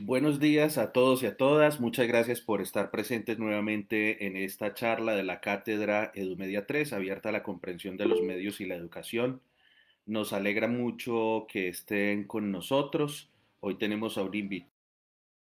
Buenos días a todos y a todas. Muchas gracias por estar presentes nuevamente en esta charla de la cátedra EduMedia 3, abierta a la comprensión de los medios y la educación. Nos alegra mucho que estén con nosotros. Hoy tenemos a un invitado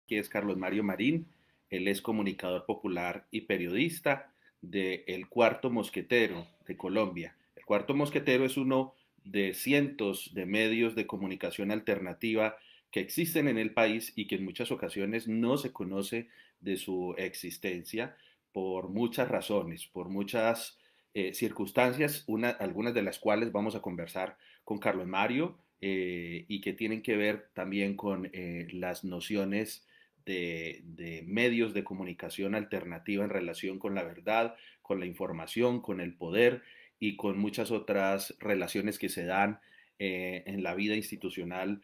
que es Carlos Mario Marín. Él es comunicador popular y periodista de El Cuarto Mosquetero de Colombia. El Cuarto Mosquetero es uno de cientos de medios de comunicación alternativa que existen en el país y que en muchas ocasiones no se conoce de su existencia por muchas razones, por muchas eh, circunstancias, algunas de las cuales vamos a conversar con Carlos Mario eh, y que tienen que ver también con eh, las nociones de, medios de comunicación alternativa en relación con la verdad, con la información, con el poder y con muchas otras relaciones que se dan en la vida institucional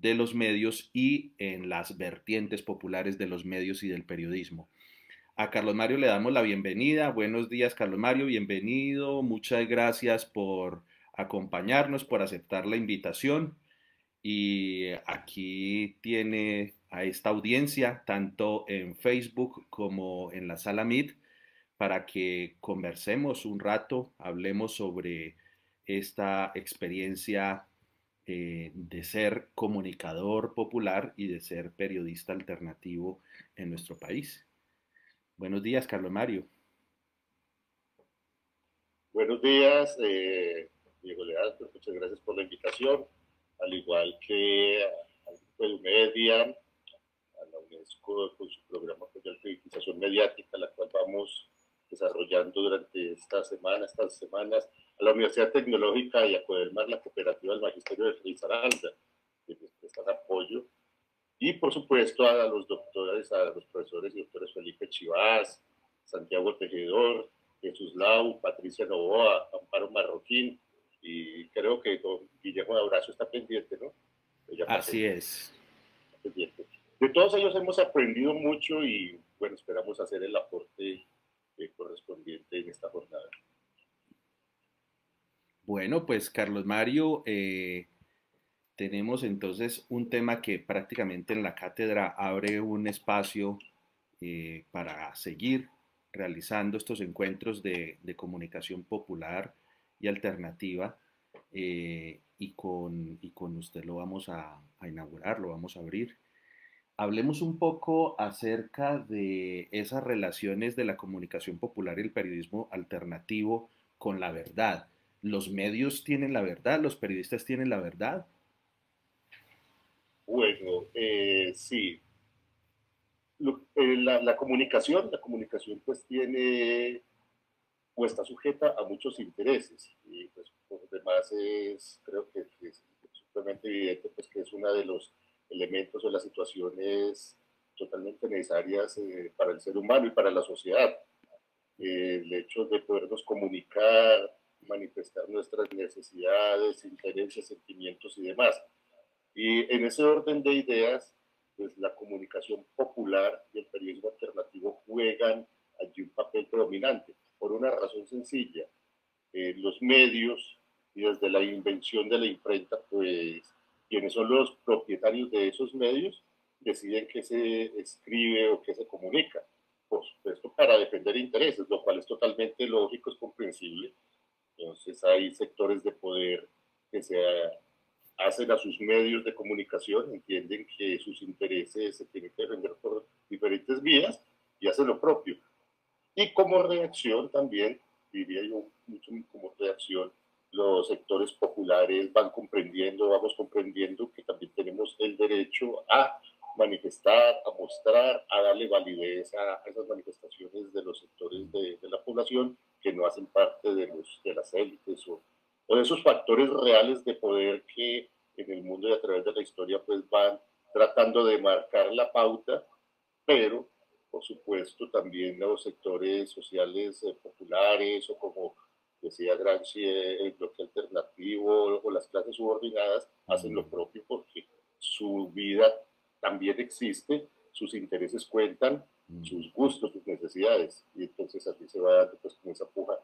de los medios y en las vertientes populares de los medios y del periodismo. A Carlos Mario le damos la bienvenida. Buenos días, Carlos Mario, bienvenido. Muchas gracias por acompañarnos, por aceptar la invitación. Y aquí tiene a esta audiencia, tanto en Facebook como en la sala Meet, para que conversemos un rato, hablemos sobre esta experiencia eh, de ser comunicador popular y de ser periodista alternativo en nuestro país. Buenos días, Carlos Mario. Buenos días, eh, Diego Leal, pues, muchas gracias por la invitación, al igual que al Grupo de Media, a la UNESCO con su programa de alfabetización mediática, la cual vamos desarrollando durante esta semana, estas semanas, a la Universidad Tecnológica y a Codelmar, la cooperativa del Magisterio de Frisaralda, que les prestan apoyo, y por supuesto a los doctores, a los profesores y doctores Felipe Chivás, Santiago Tejedor, Jesús Lau, Patricia Novoa, Amparo Marroquín, y creo que don Guillermo de Abrazo está pendiente, ¿no? Así es. Pendiente. De todos ellos hemos aprendido mucho y bueno, esperamos hacer el aporte eh, correspondiente en esta jornada. Bueno, pues Carlos Mario, eh, tenemos entonces un tema que prácticamente en la cátedra abre un espacio eh, para seguir realizando estos encuentros de, comunicación popular y alternativa y, con, y, con, usted lo vamos a, a inaugurar, lo vamos a abrir hablemos un poco acerca de esas relaciones de la comunicación popular y el periodismo alternativo con la verdad. ¿Los medios tienen la verdad? ¿Los periodistas tienen la verdad? Bueno, eh, sí. Eh, la, comunicación, la comunicación pues tiene o está sujeta a muchos intereses y pues por demás es, creo que es simplemente evidente pues que es una de los elementos o las situaciones totalmente necesarias eh, para el ser humano y para la sociedad. el hecho de podernos comunicar, manifestar nuestras necesidades, intereses, sentimientos y demás. Y en ese orden de ideas, pues la comunicación popular y el periodismo alternativo juegan allí un papel predominante, por una razón sencilla. Eh, los medios y desde la invención de la imprenta, pues quienes son los propietarios de esos medios deciden qué se escribe o qué se comunica. Por supuesto, para defender intereses, lo cual es totalmente lógico, es comprensible. Entonces hay sectores de poder que se hacen a sus medios de comunicación, entienden que sus intereses se tienen que defender por diferentes vías y hacen lo propio. Y como reacción también, diría yo, mucho como reacción, los sectores populares van comprendiendo, vamos comprendiendo que también tenemos el derecho a manifestar, a mostrar, a darle validez a, esas manifestaciones de los sectores de, la población que no hacen parte de, los, de las élites o, o, de esos factores reales de poder que en el mundo y a través de la historia pues van tratando de marcar la pauta, pero por supuesto también los sectores sociales eh, populares o como decía Gramsci, el bloque alternativo o las clases subordinadas hacen lo propio porque su vida también existe, sus intereses cuentan, sus gustos, sus necesidades, y entonces así se va dando pues con esa puja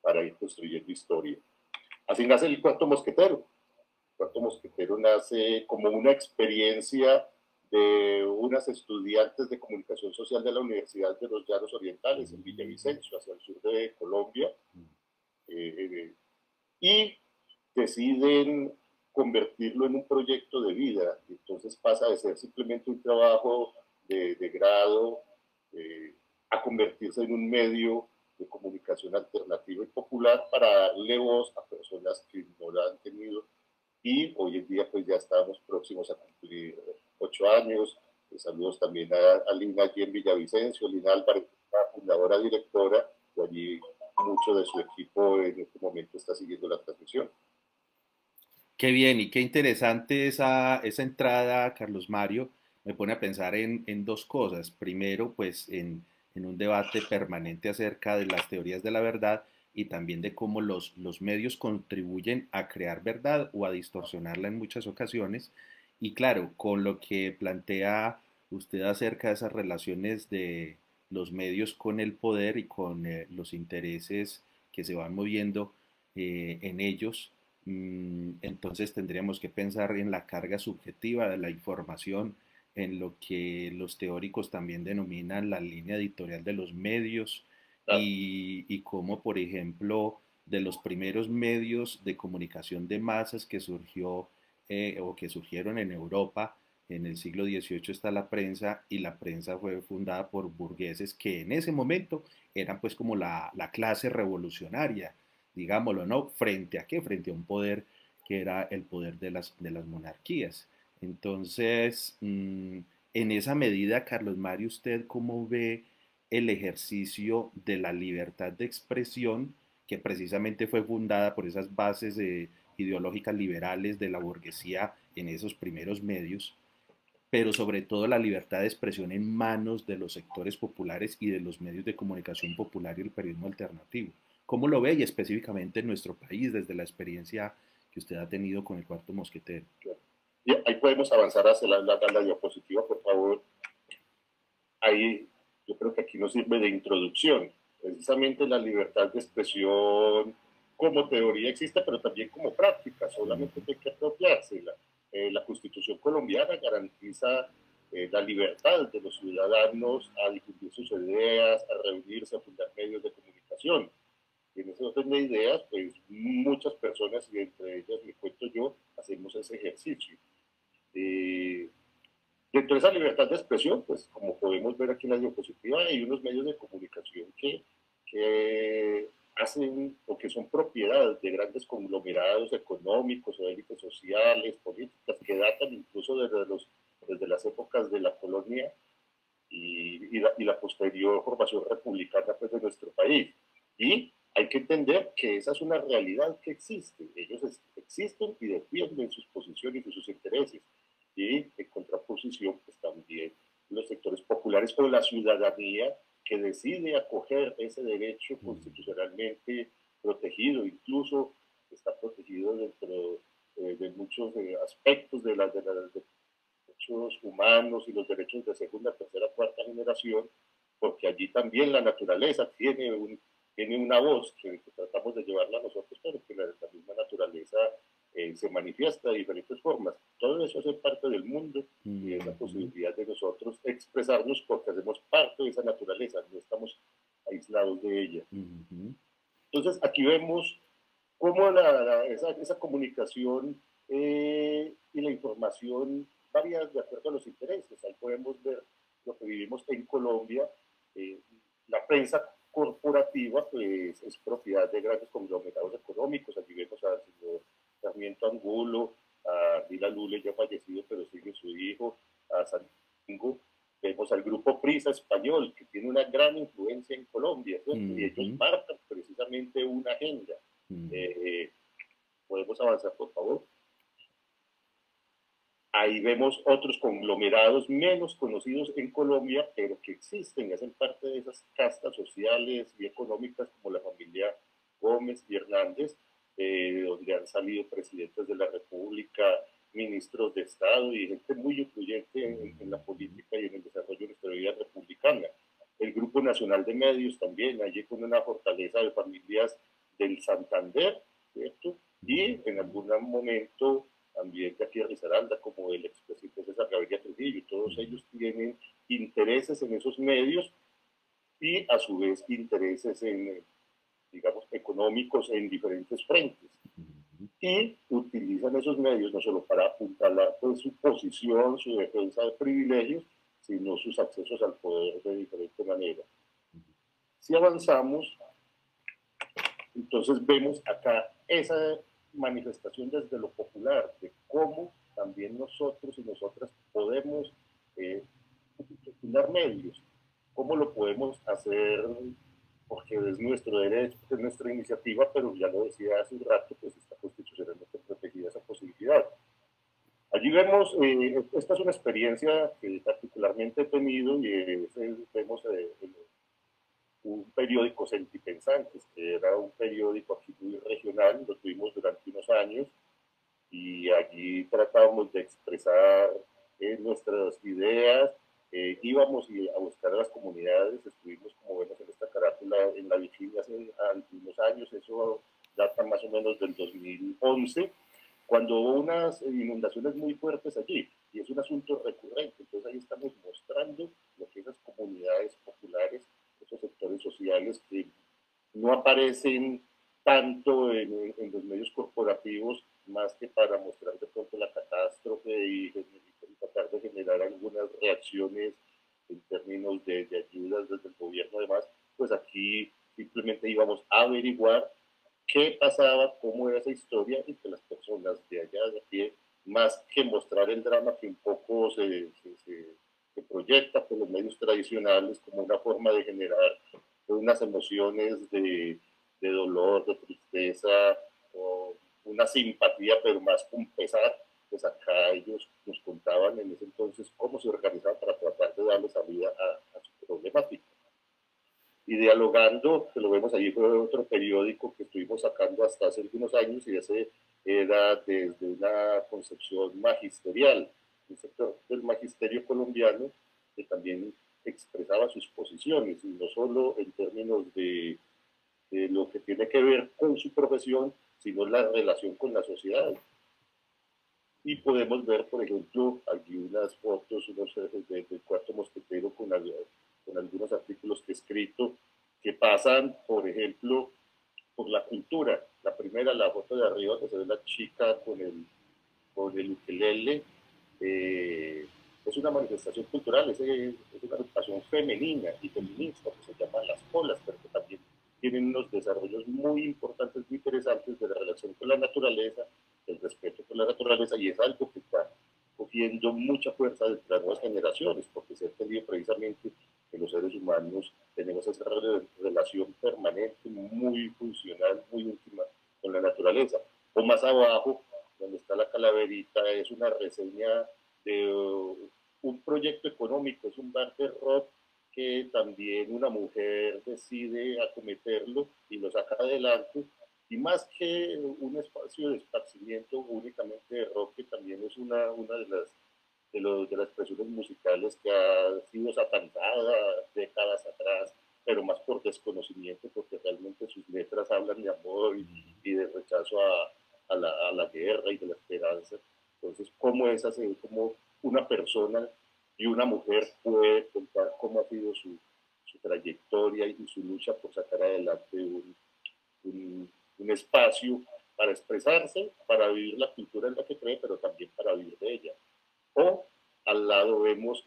para ir construyendo historia. Así nace el cuarto mosquetero. El cuarto mosquetero nace como una experiencia de unas estudiantes de comunicación social de la Universidad de los Llanos Orientales en Villavicencio, hacia el sur de Colombia, eh, y deciden convertirlo en un proyecto de vida. Entonces pasa de ser simplemente un trabajo de, grado eh, a convertirse en un medio de comunicación alternativa y popular para darle voz a personas que no la han tenido y hoy en día pues ya estamos próximos a cumplir ocho años. saludos también a, Lina aquí en Villavicencio, Lina Álvarez, fundadora directora, y allí mucho de su equipo en este momento está siguiendo la transmisión. Qué bien y qué interesante esa, esa entrada, Carlos Mario. Me pone a pensar en, en dos cosas. Primero, pues en, en, un debate permanente acerca de las teorías de la verdad y también de cómo los, los medios contribuyen a crear verdad o a distorsionarla en muchas ocasiones. Y claro, con lo que plantea usted acerca de esas relaciones de los medios con el poder y con eh, los intereses que se van moviendo eh, en ellos, Mm, entonces tendríamos que pensar en la carga subjetiva de la información, en lo que los teóricos también denominan la línea editorial de los medios y, y cómo, por ejemplo, de los primeros medios de comunicación de masas que surgió eh, o que surgieron en Europa en el siglo XVIII está la prensa y la prensa fue fundada por burgueses que en ese momento eran pues como la, la clase revolucionaria digámoslo, ¿no? ¿Frente a qué? Frente a un poder que era el poder de las, de las monarquías. Entonces, mm, en esa medida, Carlos Mario, ¿usted cómo ve el ejercicio de la libertad de expresión que precisamente fue fundada por esas bases ideológicas liberales de la burguesía en esos primeros medios, pero sobre todo la libertad de expresión en manos de los sectores populares y de los medios de comunicación popular y el periodismo alternativo? ¿Cómo lo ve y específicamente en nuestro país desde la experiencia que usted ha tenido con el cuarto mosquetero? Ahí podemos avanzar hacia la, la, diapositiva, por favor. Ahí yo creo que aquí nos sirve de introducción. Precisamente la libertad de expresión como teoría existe, pero también como práctica, solamente hay que apropiarse. Eh, la Constitución colombiana garantiza eh, la libertad de los ciudadanos a difundir sus ideas, a reunirse, a fundar medios de comunicación en ese orden de ideas, pues muchas personas, y entre ellas me cuento yo, hacemos ese ejercicio. Eh, dentro de esa libertad de expresión, pues como podemos ver aquí en la diapositiva, hay unos medios de comunicación que, que hacen o que son propiedad de grandes conglomerados económicos o élites sociales, políticas, que datan incluso desde, los, desde las épocas de la colonia y, y, la, y la, posterior formación republicana pues, de nuestro país. Y hay que entender que esa es una realidad que existe. Ellos existen y defienden sus posiciones y sus intereses. Y en contraposición, pues también los sectores populares o la ciudadanía que decide acoger ese derecho constitucionalmente protegido, incluso está protegido dentro eh, de muchos eh, aspectos de, las de los derechos humanos y los derechos de segunda, tercera, cuarta generación, porque allí también la naturaleza tiene un, tiene una voz que, tratamos de llevarla a nosotros, pero que la, la misma naturaleza eh, se manifiesta de diferentes formas. Todo eso hace parte del mundo y es la posibilidad de nosotros expresarnos porque hacemos parte de esa naturaleza, no estamos aislados de ella. Entonces, aquí vemos cómo la, esa, esa, comunicación eh, y la información varía de acuerdo a los intereses. Ahí podemos ver lo que vivimos en Colombia. Eh, la prensa corporativa pues es propiedad de grandes conglomerados económicos. Aquí vemos al señor Sarmiento Angulo, a Vila Lule ya fallecido, pero sigue su hijo, a Santingo. Vemos al grupo Prisa español, que tiene una gran influencia en Colombia, y ellos marcan precisamente una agenda. Eh, ¿Podemos avanzar, por favor? Ahí vemos otros conglomerados menos conocidos en Colombia, pero que existen, hacen parte de esas castas sociales y económicas como la familia Gómez y Hernández, eh, donde han salido presidentes de la República, ministros de Estado y gente muy influyente en, la política y en el desarrollo de nuestra vida republicana. El Grupo Nacional de Medios también, allí con una fortaleza de familias del Santander, ¿cierto? Y en algún momento también de aquí a Risaralda, como el expresidente César Gaviria Trujillo, todos ellos tienen intereses en esos medios y a su vez intereses en, digamos, económicos en diferentes frentes. Y utilizan esos medios no solo para apuntalar pues, su posición, su defensa de privilegios, sino sus accesos al poder de diferente manera. Si avanzamos, entonces vemos acá esa manifestación desde lo popular, de cómo también nosotros y nosotras podemos eh, medios, cómo lo podemos hacer, porque es nuestro derecho, es nuestra iniciativa, pero ya lo decía hace un rato, pues está constitucionalmente protegida esa posibilidad. Allí vemos, eh, esta es una experiencia que particularmente he tenido y vemos eh, un periódico Sentipensantes, que era un periódico aquí muy regional, lo tuvimos durante unos años y allí tratábamos de expresar eh, nuestras ideas, íbamos a buscar a las comunidades, estuvimos como vemos en esta carátula en la vigilia hace algunos años, eso data más o menos del 2011 cuando hubo unas inundaciones muy fuertes allí, y es un asunto recurrente. Entonces ahí estamos mostrando lo que esas comunidades populares, esos sectores sociales que no aparecen tanto en, los medios corporativos, más que para mostrar de pronto la catástrofe y, tratar de generar algunas reacciones en términos de, de ayudas desde el gobierno, además, pues aquí simplemente íbamos a averiguar qué pasaba, cómo era esa historia y que las personas de allá de pie, más que mostrar el drama que un poco se, se, proyecta por los medios tradicionales como una forma de generar unas emociones de, de dolor, de tristeza, o una simpatía, pero más con pesar, pues acá ellos nos contaban en ese entonces cómo se organizaban para tratar de darle salida a, a su problemática y dialogando, que lo vemos allí, fue otro periódico que estuvimos sacando hasta hace algunos años y ese era desde una concepción magisterial, un sector del magisterio colombiano que también expresaba sus posiciones, y no solo en términos de, de lo que tiene que ver con su profesión, sino la relación con la sociedad. Y podemos ver, por ejemplo, aquí unas fotos, unos del cuarto mosquetero con, con algunos artículos que he escrito que pasan, por ejemplo, por la cultura. La primera, la foto de arriba, que se ve la chica con el, con el ukelele, eh, es una manifestación cultural, es, es, una manifestación femenina y feminista, que se llama Las Colas, pero que también tienen unos desarrollos muy importantes, muy interesantes de la relación con la naturaleza, el respeto por la naturaleza, y es algo que está cogiendo mucha fuerza de las nuevas generaciones, porque se ha entendido precisamente que los seres humanos tenemos esa relación permanente, muy funcional, muy íntima con la naturaleza. O más abajo, donde está la calaverita, es una reseña de un proyecto económico, es un bar de rock que también una mujer decide acometerlo y lo saca adelante. Y más que un espacio de esparcimiento únicamente de rock, que también es una, una de las de, los, de las expresiones musicales que ha sido satanizada décadas atrás, pero más por desconocimiento, porque realmente sus letras hablan de amor y, de rechazo a, a, la, a, la, guerra y de la esperanza. Entonces, ¿cómo es así? ¿Cómo una persona y una mujer puede contar cómo ha sido su, su trayectoria y su lucha por sacar adelante un, un, un espacio para expresarse, para vivir la cultura en la que cree, pero también para vivir de ella? O al lado vemos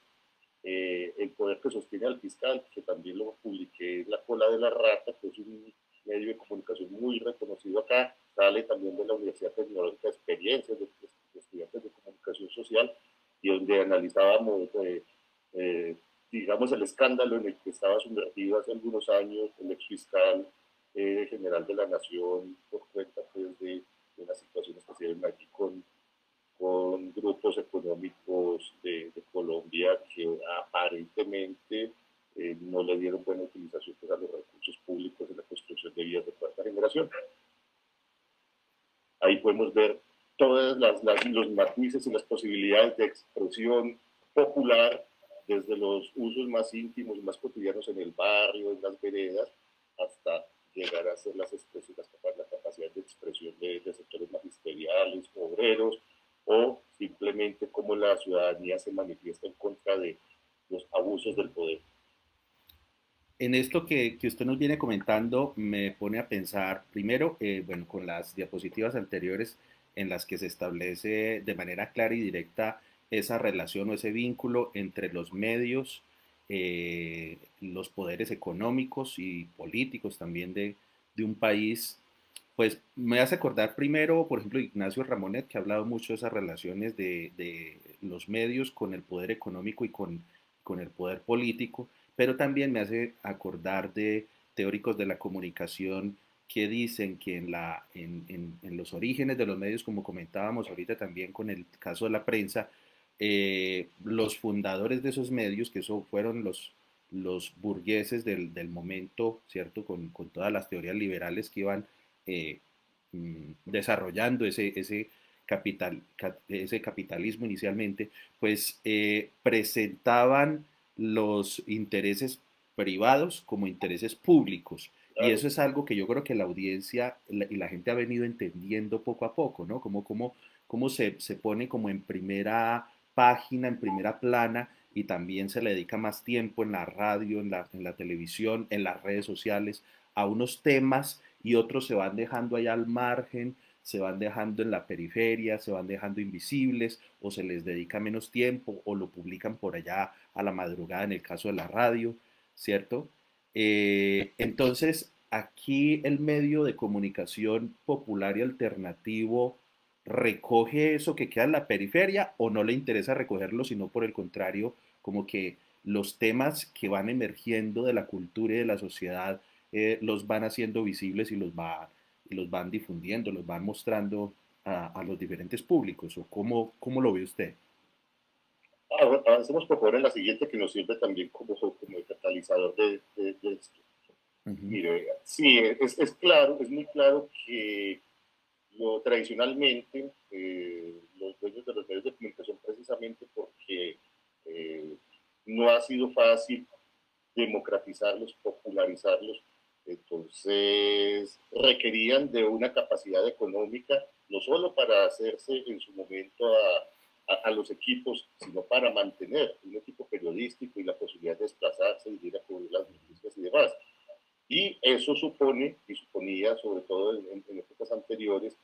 eh, el poder que sostiene al fiscal, que también lo publiqué en La Cola de la Rata, que es un medio de comunicación muy reconocido acá, sale también de la Universidad Tecnológica Experiencias de, estudiantes de comunicación social, y donde analizábamos, eh, eh, digamos, el escándalo en el que estaba sumergido hace algunos años el ex fiscal general de la Nación por cuenta pues, de, de unas situaciones que se ven aquí con con grupos económicos de, Colombia que aparentemente eh, no le dieron buena utilización pues, a los recursos públicos en la construcción de vías de cuarta generación. Ahí podemos ver todos los matices y las posibilidades de expresión popular desde los usos más íntimos y más cotidianos en el barrio, en las veredas, hasta llegar a ser las expresiones, la capacidad de expresión de, de sectores magisteriales, obreros, o simplemente cómo la ciudadanía se manifiesta en contra de los abusos del poder. En esto que, que usted nos viene comentando, me pone a pensar, primero, eh, bueno, con las diapositivas anteriores en las que se establece de manera clara y directa esa relación o ese vínculo entre los medios, eh, los poderes económicos y políticos también de, de, un país, pues me hace acordar primero, por ejemplo, Ignacio Ramonet, que ha hablado mucho de esas relaciones de, de los medios con el poder económico y con, con el poder político, pero también me hace acordar de teóricos de la comunicación que dicen que en, la, en, en, los orígenes de los medios, como comentábamos ahorita también con el caso de la prensa, eh, los fundadores de esos medios, que eso fueron los, los burgueses del, del momento, ¿cierto? Con, con, todas las teorías liberales que iban eh, mm, desarrollando ese, ese, capital, ese capitalismo inicialmente, pues eh, presentaban los intereses privados como intereses públicos. Y eso es algo que yo creo que la audiencia y la gente ha venido entendiendo poco a poco, ¿no? Como, como, como se, se pone como en primera página, en primera plana, y también se le dedica más tiempo en la radio, en la, en la televisión, en las redes sociales, a unos temas y otros se van dejando allá al margen, se van dejando en la periferia, se van dejando invisibles o se les dedica menos tiempo o lo publican por allá a la madrugada en el caso de la radio, ¿cierto? Eh, entonces, aquí el medio de comunicación popular y alternativo recoge eso que queda en la periferia o no le interesa recogerlo, sino por el contrario, como que los temas que van emergiendo de la cultura y de la sociedad eh, los van haciendo visibles y los, va, y los van difundiendo, los van mostrando a, los diferentes públicos. ¿O cómo, cómo lo ve usted? Avancemos por favor en la siguiente que nos sirve también como, como catalizador de, de, de esto. Uh -huh. Mire, sí, es, es claro, es muy claro que lo, tradicionalmente eh, los dueños de los medios de comunicación precisamente porque eh, no ha sido fácil democratizarlos, popularizarlos, entonces requerían de una capacidad económica, no solo para hacerse en su momento a, a, los equipos, sino para mantener un equipo periodístico y la posibilidad de desplazarse y ir a cubrir las noticias y demás. Y eso supone, y suponía, sobre todo en, en épocas anteriores,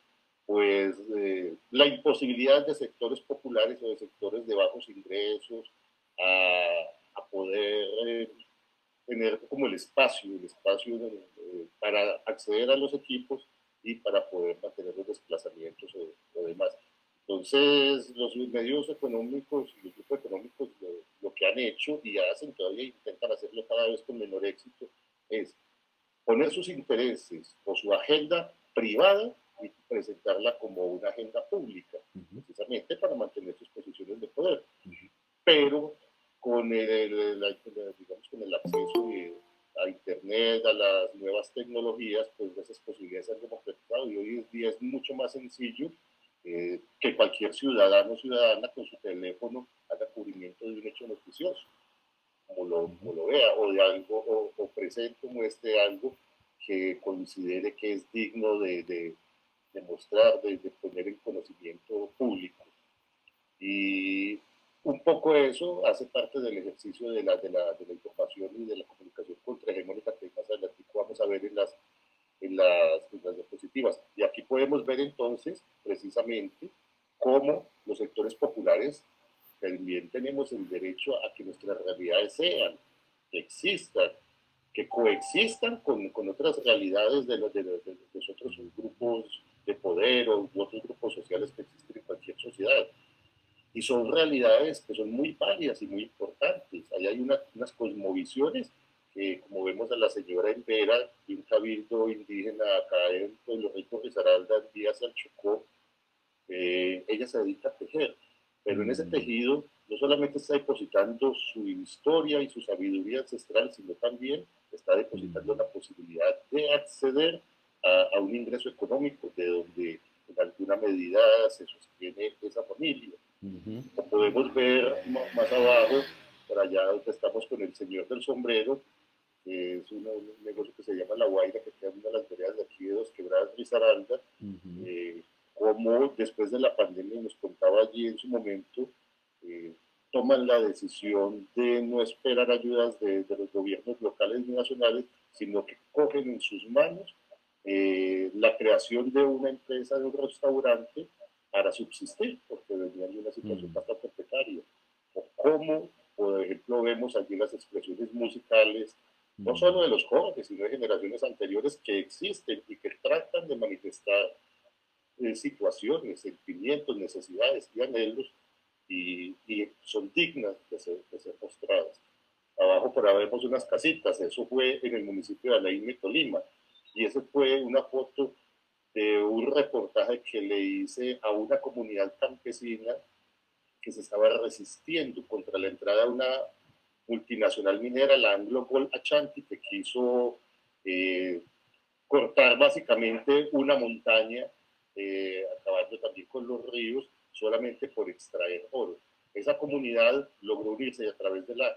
pues eh, la imposibilidad de sectores populares o de sectores de bajos ingresos a, a poder eh, tener como el espacio, el espacio de, eh, para acceder a los equipos y para poder mantener los desplazamientos o, o demás. Entonces, los medios económicos y los grupos económicos lo, lo, que han hecho y hacen todavía intentan hacerlo cada vez con menor éxito sus intereses o su agenda privada y presentarla como una agenda pública, uh -huh. precisamente para mantener sus posiciones de poder. Uh -huh. Pero con el, el, la, digamos, con el acceso de, a Internet, a las nuevas tecnologías, pues esas posibilidades se han democratizado y hoy en día es mucho más sencillo eh, que cualquier ciudadano o ciudadana con su teléfono haga cubrimiento de un hecho noticioso, como lo, como lo vea, o de algo, o, o presente, muestre algo considere que es digno de, de, de mostrar, de, de, poner en conocimiento público. Y un poco eso hace parte del ejercicio de la, de la, la información y de la comunicación contrahegemónica que más adelante vamos a ver en las, en, las, en las diapositivas. Y aquí podemos ver entonces precisamente cómo los sectores populares también tenemos el derecho a que nuestras realidades sean, que existan, que coexistan con, con otras realidades de los, de, los, de los otros grupos de poder o otros grupos sociales que existen en cualquier sociedad. Y son realidades que son muy válidas y muy importantes. Ahí hay una, unas cosmovisiones que, como vemos a la señora Entera, de un cabildo indígena acá en Pueblo Rico, de Saralda, Díaz al Chocó, eh, ella se dedica a tejer. Pero en ese tejido no solamente está depositando su historia y su sabiduría ancestral, sino también está depositando la posibilidad de acceder a, a, un ingreso económico de donde en alguna medida se sostiene esa familia. Uh -huh. Como podemos ver más abajo, por allá donde estamos con el señor del sombrero, que es un, un negocio que se llama La Guaira, que queda en una de las veredas de aquí de Dos Quebradas, Risaralda, uh -huh. eh, con cómo después de la pandemia, nos contaba allí en su momento, eh, toman la decisión de no esperar ayudas de, los gobiernos locales y nacionales, sino que cogen en sus manos eh, la creación de una empresa, de un restaurante para subsistir, porque venían de una situación mm. bastante precaria. O cómo, por ejemplo, vemos allí las expresiones musicales, no mm. solo de los jóvenes, sino de generaciones anteriores que existen y que tratan de manifestar eh, situaciones, sentimientos, necesidades y anhelos y, son dignas de ser, de mostradas. Abajo por ahí vemos unas casitas, eso fue en el municipio de Alaime, Tolima, y esa fue una foto de un reportaje que le hice a una comunidad campesina que se estaba resistiendo contra la entrada de una multinacional minera, la Anglo Gold Ashanti, que quiso eh, cortar básicamente una montaña, eh, acabando también con los ríos, solamente por extraer oro. Esa comunidad logró unirse a través de la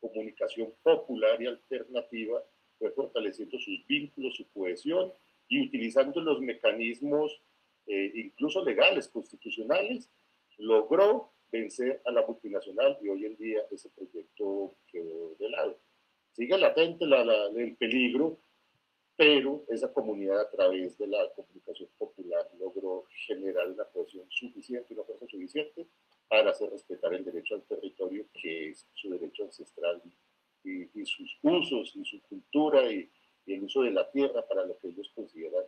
comunicación popular y alternativa, fue fortaleciendo sus vínculos, su cohesión y utilizando los mecanismos, eh, incluso legales, constitucionales, logró vencer a la multinacional y hoy en día ese proyecto quedó de lado. Sigue latente el peligro, pero esa comunidad a través de la comunicación popular logró generar una cohesión suficiente, una fuerza suficiente para hacer respetar el derecho al territorio, que es su derecho ancestral y, sus usos y su cultura y, y, el uso de la tierra para lo que ellos consideran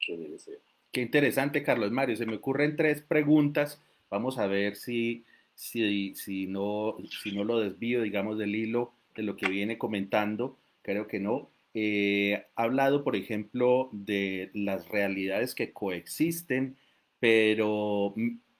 que debe ser. Qué interesante, Carlos Mario. Se me ocurren tres preguntas. Vamos a ver si, si, si, no, si no lo desvío, digamos, del hilo de lo que viene comentando. Creo que no. Eh, ha hablado, por ejemplo, de las realidades que coexisten, pero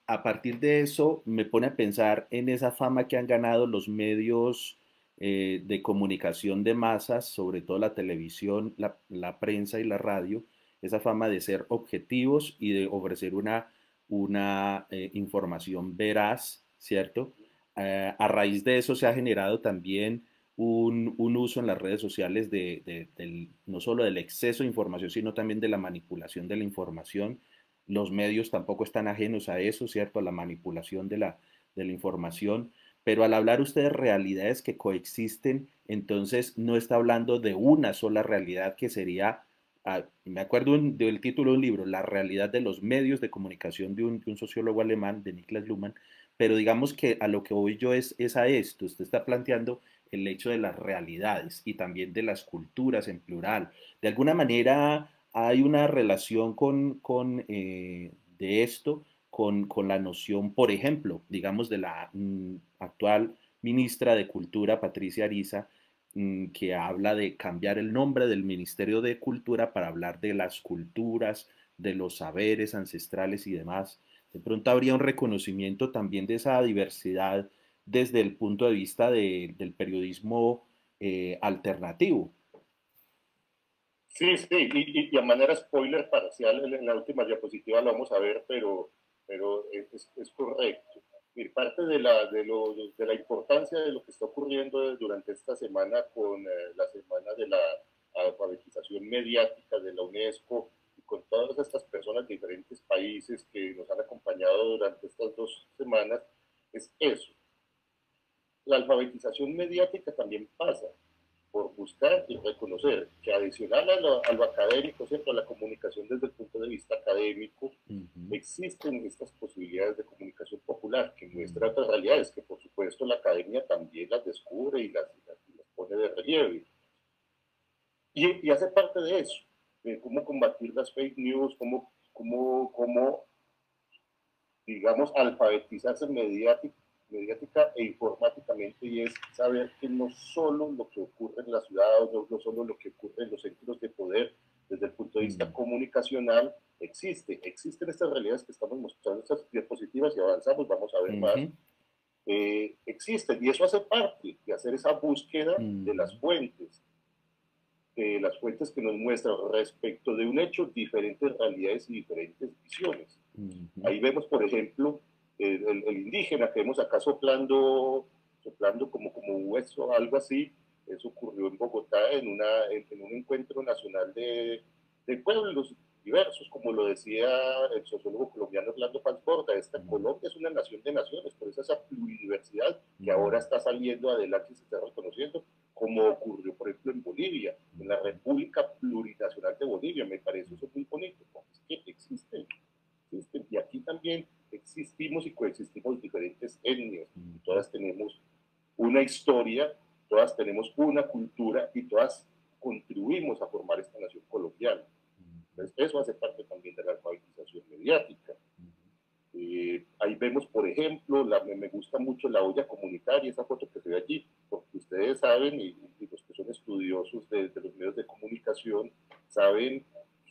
a partir de eso me pone a pensar en esa fama que han ganado los medios eh, de comunicación de masas, sobre todo la televisión, la, prensa y la radio, esa fama de ser objetivos y de ofrecer una, eh, información veraz, ¿cierto? a raíz de eso se ha generado también un, uso en las redes sociales de, no solo del exceso de información, sino también de la manipulación de la información. Los medios tampoco están ajenos a eso, ¿cierto? A la manipulación de la, información. Pero al hablar usted de realidades que coexisten, entonces no está hablando de una sola realidad que sería, ah, me acuerdo del título de un libro, La realidad de los medios de comunicación de un, sociólogo alemán, de Niklas Luhmann, pero digamos que a lo que voy yo es a esto, usted está planteando el hecho de las realidades y también de las culturas en plural. De alguna manera hay una relación con, con eh, de esto con, con, la noción, por ejemplo, digamos, de la mm, actual ministra de Cultura, Patricia Ariza, mm, que habla de cambiar el nombre del Ministerio de Cultura para hablar de las culturas, de los saberes ancestrales y demás. De pronto habría un reconocimiento también de esa diversidad desde el punto de vista del periodismo eh, alternativo. Sí, sí, y, a manera spoiler parcial, en la última diapositiva lo vamos a ver, pero, pero es, es correcto. Y parte de la, de, lo, de, la importancia de lo que está ocurriendo durante esta semana con eh, la semana de la alfabetización mediática de la UNESCO y con todas estas personas de diferentes países que nos han acompañado durante estas dos semanas, es eso, la alfabetización mediática también pasa por buscar y reconocer que adicional a lo, académico, ¿cierto? a la comunicación desde el punto de vista académico, existen estas posibilidades de comunicación popular que muestran otras realidades, que por supuesto la academia también las descubre y las, pone de relieve. Y, y, hace parte de eso, de cómo combatir las fake news, cómo, cómo, cómo digamos, alfabetizarse mediáticamente mediática e informáticamente y es saber que no solo lo que ocurre en la ciudad, no, no solo lo que ocurre en los centros de poder desde el punto de vista mm. comunicacional existe, existen estas realidades que estamos mostrando, estas diapositivas y avanzamos, vamos a ver más, eh, existen y eso hace parte de hacer esa búsqueda de las mm. fuentes, de las fuentes que nos muestran respecto de un hecho diferentes realidades y diferentes visiones. Ahí vemos, por ejemplo, el, indígena que vemos acá soplando, soplando como, como hueso, algo así. Eso ocurrió en Bogotá en, una, en, un encuentro nacional de, de pueblos. diversos, como lo decía el sociólogo colombiano Orlando Pansporta, esta Colombia es una nación de naciones, por eso esa pluridiversidad que ahora está saliendo adelante y se está reconociendo, como ocurrió, por ejemplo, en Bolivia, en la República Plurinacional de Bolivia, me parece eso muy bonito, porque existen, existen, y aquí también existimos y coexistimos diferentes etnias, todas tenemos una historia, todas tenemos una cultura y todas contribuimos a formar esta nación colombiana. Entonces, eso hace parte también de la alfabetización mediática. Eh, ahí vemos, por ejemplo, la, me, gusta mucho la olla comunitaria, esa foto que se ve allí, porque ustedes saben, y, los que son estudiosos de, de, los medios de comunicación, saben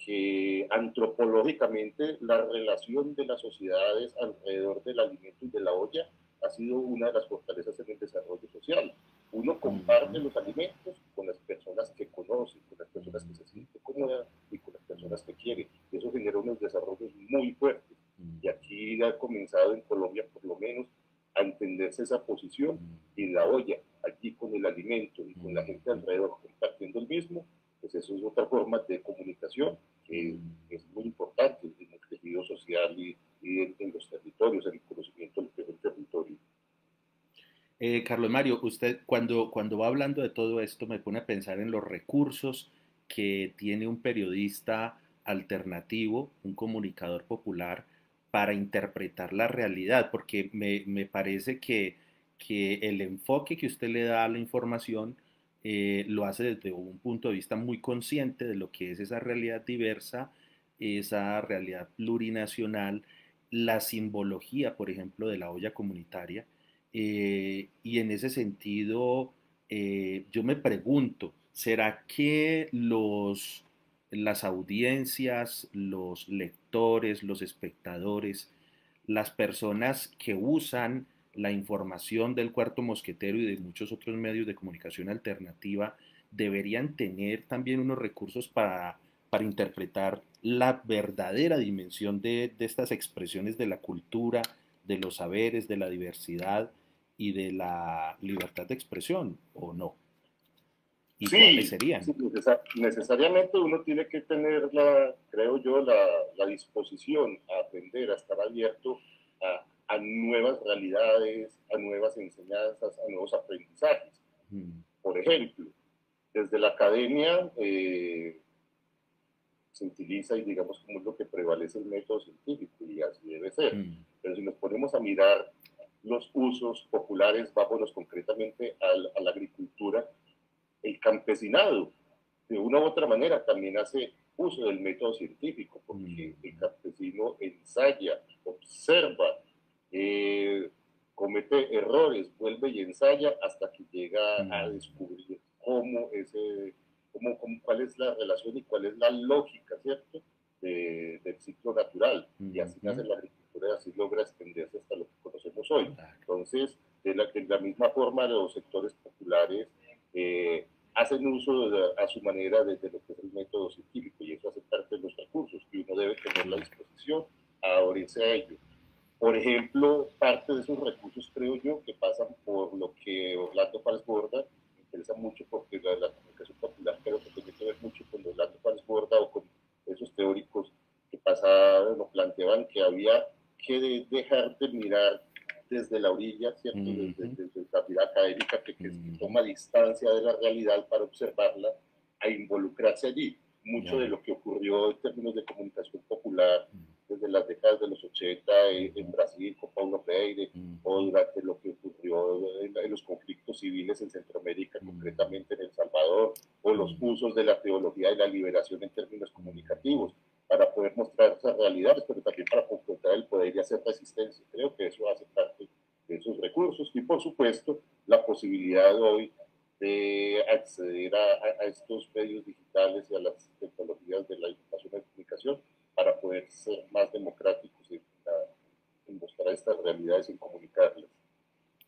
que antropológicamente la relación de las sociedades alrededor del alimento y de la olla ha sido una de las fortalezas en el desarrollo social. Uno comparte los alimentos con las personas que conoce, con las personas que se sienten cómodas y con las personas que quiere. Y eso genera unos desarrollos muy fuertes. Y aquí ha comenzado en Colombia, por lo menos, a entenderse esa posición y la olla, aquí con el alimento y con la gente alrededor compartiendo el mismo, pues eso es otra forma de comunicación que es muy importante en el tejido social y, en, los territorios, en el conocimiento del territorio. Eh, Carlos Mario, usted cuando, cuando va hablando de todo esto me pone a pensar en los recursos que tiene un periodista alternativo, un comunicador popular, para interpretar la realidad, porque me, me parece que, que, el enfoque que usted le da a la información eh, lo hace desde un punto de vista muy consciente de lo que es esa realidad diversa, esa realidad plurinacional, la simbología, por ejemplo, de la olla comunitaria. Eh, y en ese sentido, eh, yo me pregunto, ¿será que los, las audiencias, los lectores, los espectadores, las personas que usan la información del cuarto mosquetero y de muchos otros medios de comunicación alternativa deberían tener también unos recursos para, para interpretar la verdadera dimensión de, de estas expresiones de la cultura, de los saberes, de la diversidad y de la libertad de expresión, ¿o no? ¿Y sí, cuáles serían? necesariamente uno tiene que tener, la, creo yo, la, la, disposición a aprender, a estar abierto a, a, nuevas realidades, a nuevas enseñanzas, a nuevos aprendizajes. Mm. Por ejemplo, desde la academia eh, se utiliza y digamos como es lo que prevalece el método científico y así debe ser. Mm. Pero si nos ponemos a mirar los usos populares, vámonos concretamente a la agricultura, el campesinado, de una u otra manera, también hace uso del método científico, porque mm. el campesino ensaya, observa, eh, comete errores, vuelve y ensaya hasta que llega a descubrir cómo ese, cómo, cuál es la relación y cuál es la lógica, ¿cierto? del ciclo natural. Y así nace la agricultura y así logra extenderse hasta lo que conocemos hoy. Entonces, de la, de la misma forma, los sectores populares eh, hacen uso a su manera de, lo que es el método científico y eso hace parte de los recursos que uno debe tener la disposición a abrirse a ello. Por ejemplo, parte de esos recursos creo yo que pasan por lo que Orlando Párez Borda me interesa mucho porque la, la comunicación popular creo que tiene que ver mucho con Orlando Párez Borda o con esos teóricos que pasaban o planteaban que había que dejar de mirar desde la orilla, ¿cierto? Desde, la vida académica que, toma distancia de la realidad para observarla, a involucrarse allí. Mucho de lo que ocurrió en términos de comunicación popular desde las décadas de los 80 en, Brasil con Paulo Freire, o durante lo que ocurrió en, los conflictos civiles en Centroamérica, concretamente en El Salvador, o los usos de la teología de la liberación en términos comunicativos para poder mostrar esas realidades, pero también para confrontar el poder y hacer resistencia. Creo que eso hace parte de esos recursos. Y, por supuesto, la posibilidad hoy de acceder a, estos medios digitales y a las tecnologías de la información y comunicación para poder ser más democráticos y mostrar estas realidades y comunicarlas.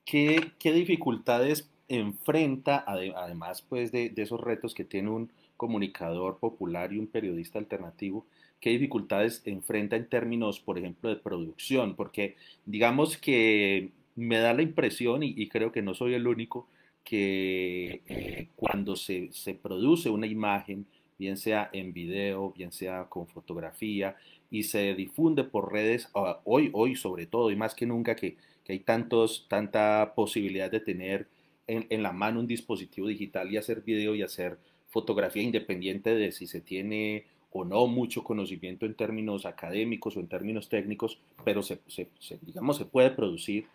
¿Qué, dificultades enfrenta, además pues, de, de esos retos que tiene un comunicador popular y un periodista alternativo, qué dificultades enfrenta en términos, por ejemplo, de producción, porque digamos que me da la impresión, y, creo que no soy el único, que eh, cuando se, produce una imagen, bien sea en video, bien sea con fotografía, y se difunde por redes, ah, hoy, hoy sobre todo, y más que nunca que, que hay tantos, tanta posibilidad de tener en, en, la mano un dispositivo digital y hacer video y hacer fotografía independiente de si se tiene o no mucho conocimiento en términos académicos o en términos técnicos, pero se, se, digamos se puede producir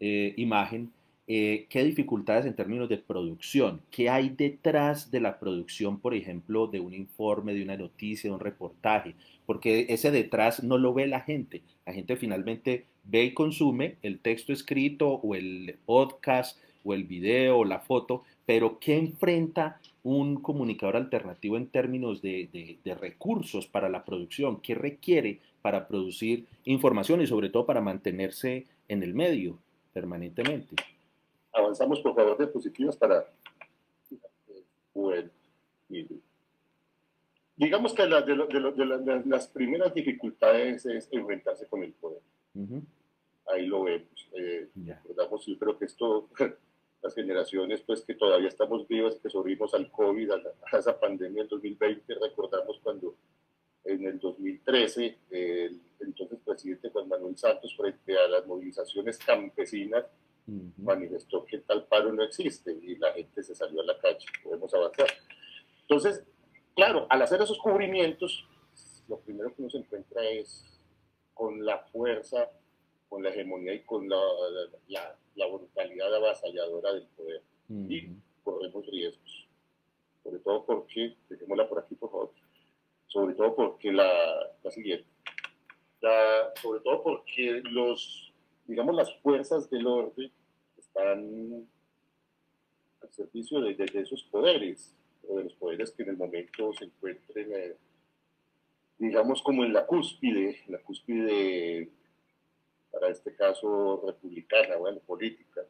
eh, imagen. Eh, ¿Qué dificultades en términos de producción? ¿Qué hay detrás de la producción, por ejemplo, de un informe, de una noticia, de un reportaje? Porque ese detrás no lo ve la gente. La gente finalmente ve y consume el texto escrito o el podcast o el video o la foto, pero ¿qué enfrenta un comunicador alternativo en términos de, de, de, recursos para la producción? ¿Qué requiere para producir información y sobre todo para mantenerse en el medio permanentemente? Avanzamos, por favor, diapositivas para... Bueno, digamos que la, de, de, las primeras dificultades es enfrentarse con el poder. Uh -huh. Ahí lo vemos. Eh, recordamos, yo creo que esto las generaciones pues que todavía estamos vivas, que sobrevivimos al COVID, a, la, a, esa pandemia del 2020, recordamos cuando en el 2013 el entonces presidente Juan Manuel Santos frente a las movilizaciones campesinas -huh. manifestó que tal paro no existe y la gente se salió a la calle, podemos avanzar. Entonces, claro, al hacer esos cubrimientos, lo primero que uno se encuentra es con la fuerza, con la hegemonía y con la, la, la brutalidad avasalladora del poder. Uh -huh. Y corremos riesgos. Sobre todo porque, dejémosla por aquí, por favor, sobre todo porque la, la siguiente, la, sobre todo porque los, digamos, las fuerzas del orden están al servicio de, de, de esos poderes, o de los poderes que en el momento se encuentren, eh, digamos, como en la cúspide, la cúspide para este caso republicana, bueno, política.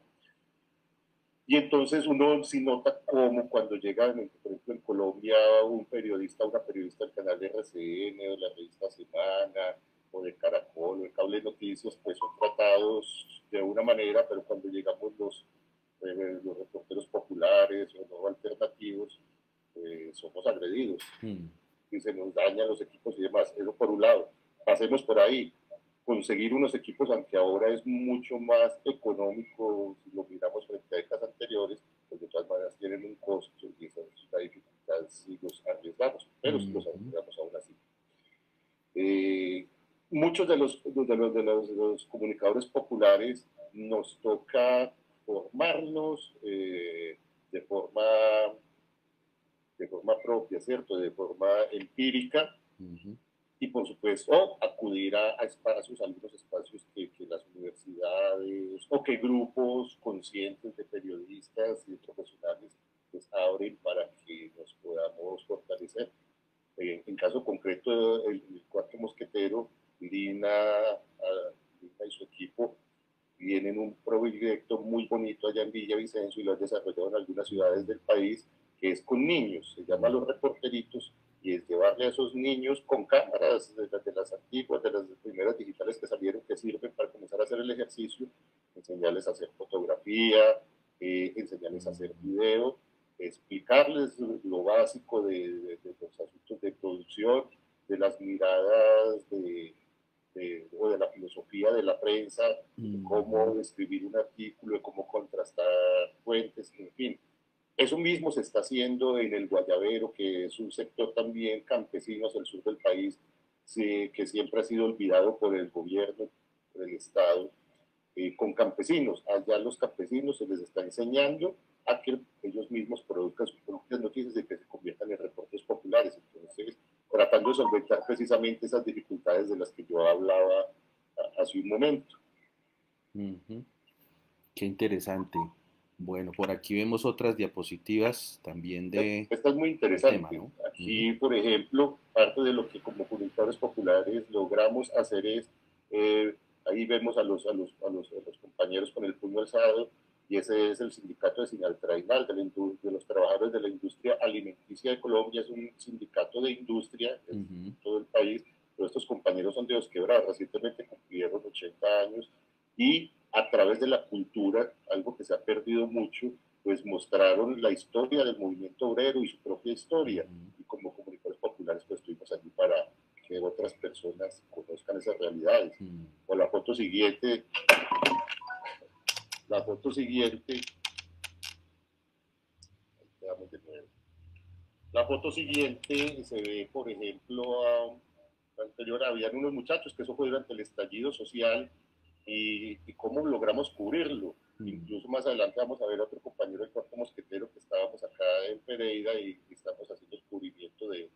Y entonces uno sí nota cómo cuando llega, por ejemplo, en Colombia, un periodista, una periodista del canal de RCN, o la revista Semana, o de Caracol, o de Cable Noticias, pues son tratados de una manera, pero cuando llegamos los, eh, los reporteros populares o no alternativos, eh, somos agredidos. Mm. Y se nos dañan los equipos y demás. Eso por un lado. Pasemos por ahí conseguir unos equipos, aunque ahora es mucho más económico, si lo miramos frente a décadas anteriores, pues de todas maneras tienen un costo y esa es una dificultad si los arriesgamos, pero si los arriesgamos aún así. Eh, muchos de los, de los, de, los, de los, comunicadores populares nos toca formarnos eh, de, forma, de forma propia, ¿cierto? De forma empírica. Uh -huh y por supuesto acudir a, a espacios, a algunos espacios que, que, las universidades o que grupos conscientes de periodistas y de profesionales pues abren para que nos podamos fortalecer. Eh, en caso concreto, el, el, cuarto mosquetero, Lina, Lina y su equipo tienen un proyecto muy bonito allá en Villavicencio y lo han desarrollado en algunas ciudades del país, que es con niños, se llama Los Reporteritos, y es llevarle a esos niños con cámaras de, de, las antiguas, de las primeras digitales que salieron, que sirven para comenzar a hacer el ejercicio, enseñarles a hacer fotografía, eh, enseñarles a hacer video, explicarles lo básico de, de, de, los asuntos de producción, de las miradas de, o de la filosofía de la prensa, de cómo escribir un artículo, de cómo contrastar fuentes, en fin eso mismo se está haciendo en el Guayabero, que es un sector también campesino hacia el sur del país, que siempre ha sido olvidado por el gobierno, por el Estado, eh, con campesinos. Allá los campesinos se les está enseñando a que ellos mismos produzcan sus propias noticias y que se conviertan en reportes populares. Entonces, tratando de solventar precisamente esas dificultades de las que yo hablaba hace un momento. Uh -huh. Qué interesante. Bueno, por aquí vemos otras diapositivas también de... Esta es muy interesante. Tema, ¿no? Aquí, por ejemplo, parte de lo que como comunicadores populares logramos hacer es, eh, ahí vemos a los, a, los, a, los, a los, compañeros con el puño alzado, y ese es el sindicato de Sinaltrainal, de, de, los trabajadores de la industria alimenticia de Colombia, es un sindicato de industria en uh -huh. todo el país, pero estos compañeros son de los quebrados, recientemente cumplieron 80 años, y a través de la cultura, algo que se ha perdido mucho, pues mostraron la historia del movimiento obrero y su propia historia. Y como comunicadores populares, pues estuvimos allí para que otras personas conozcan esas realidades. O la foto siguiente, la foto siguiente, La foto siguiente se ve, por ejemplo, a, anterior habían unos muchachos, que eso fue durante el estallido social, y, cómo logramos cubrirlo. Mm. Incluso más adelante vamos a ver a otro compañero del cuarto mosquetero que estábamos acá en Pereira y, estamos haciendo el cubrimiento de,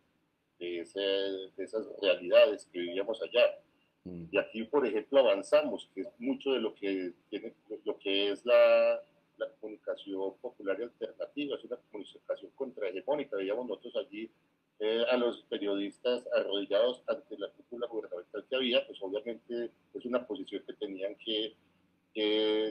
de, esas realidades que vivíamos allá. Mm. Y aquí, por ejemplo, avanzamos, que es mucho de lo que, tiene, lo que es la, la comunicación popular y alternativa, es una comunicación contrahegemónica. Veíamos nosotros allí eh, a los periodistas arrodillados ante la cúpula gubernamental que había, pues obviamente es una posición que tenían que,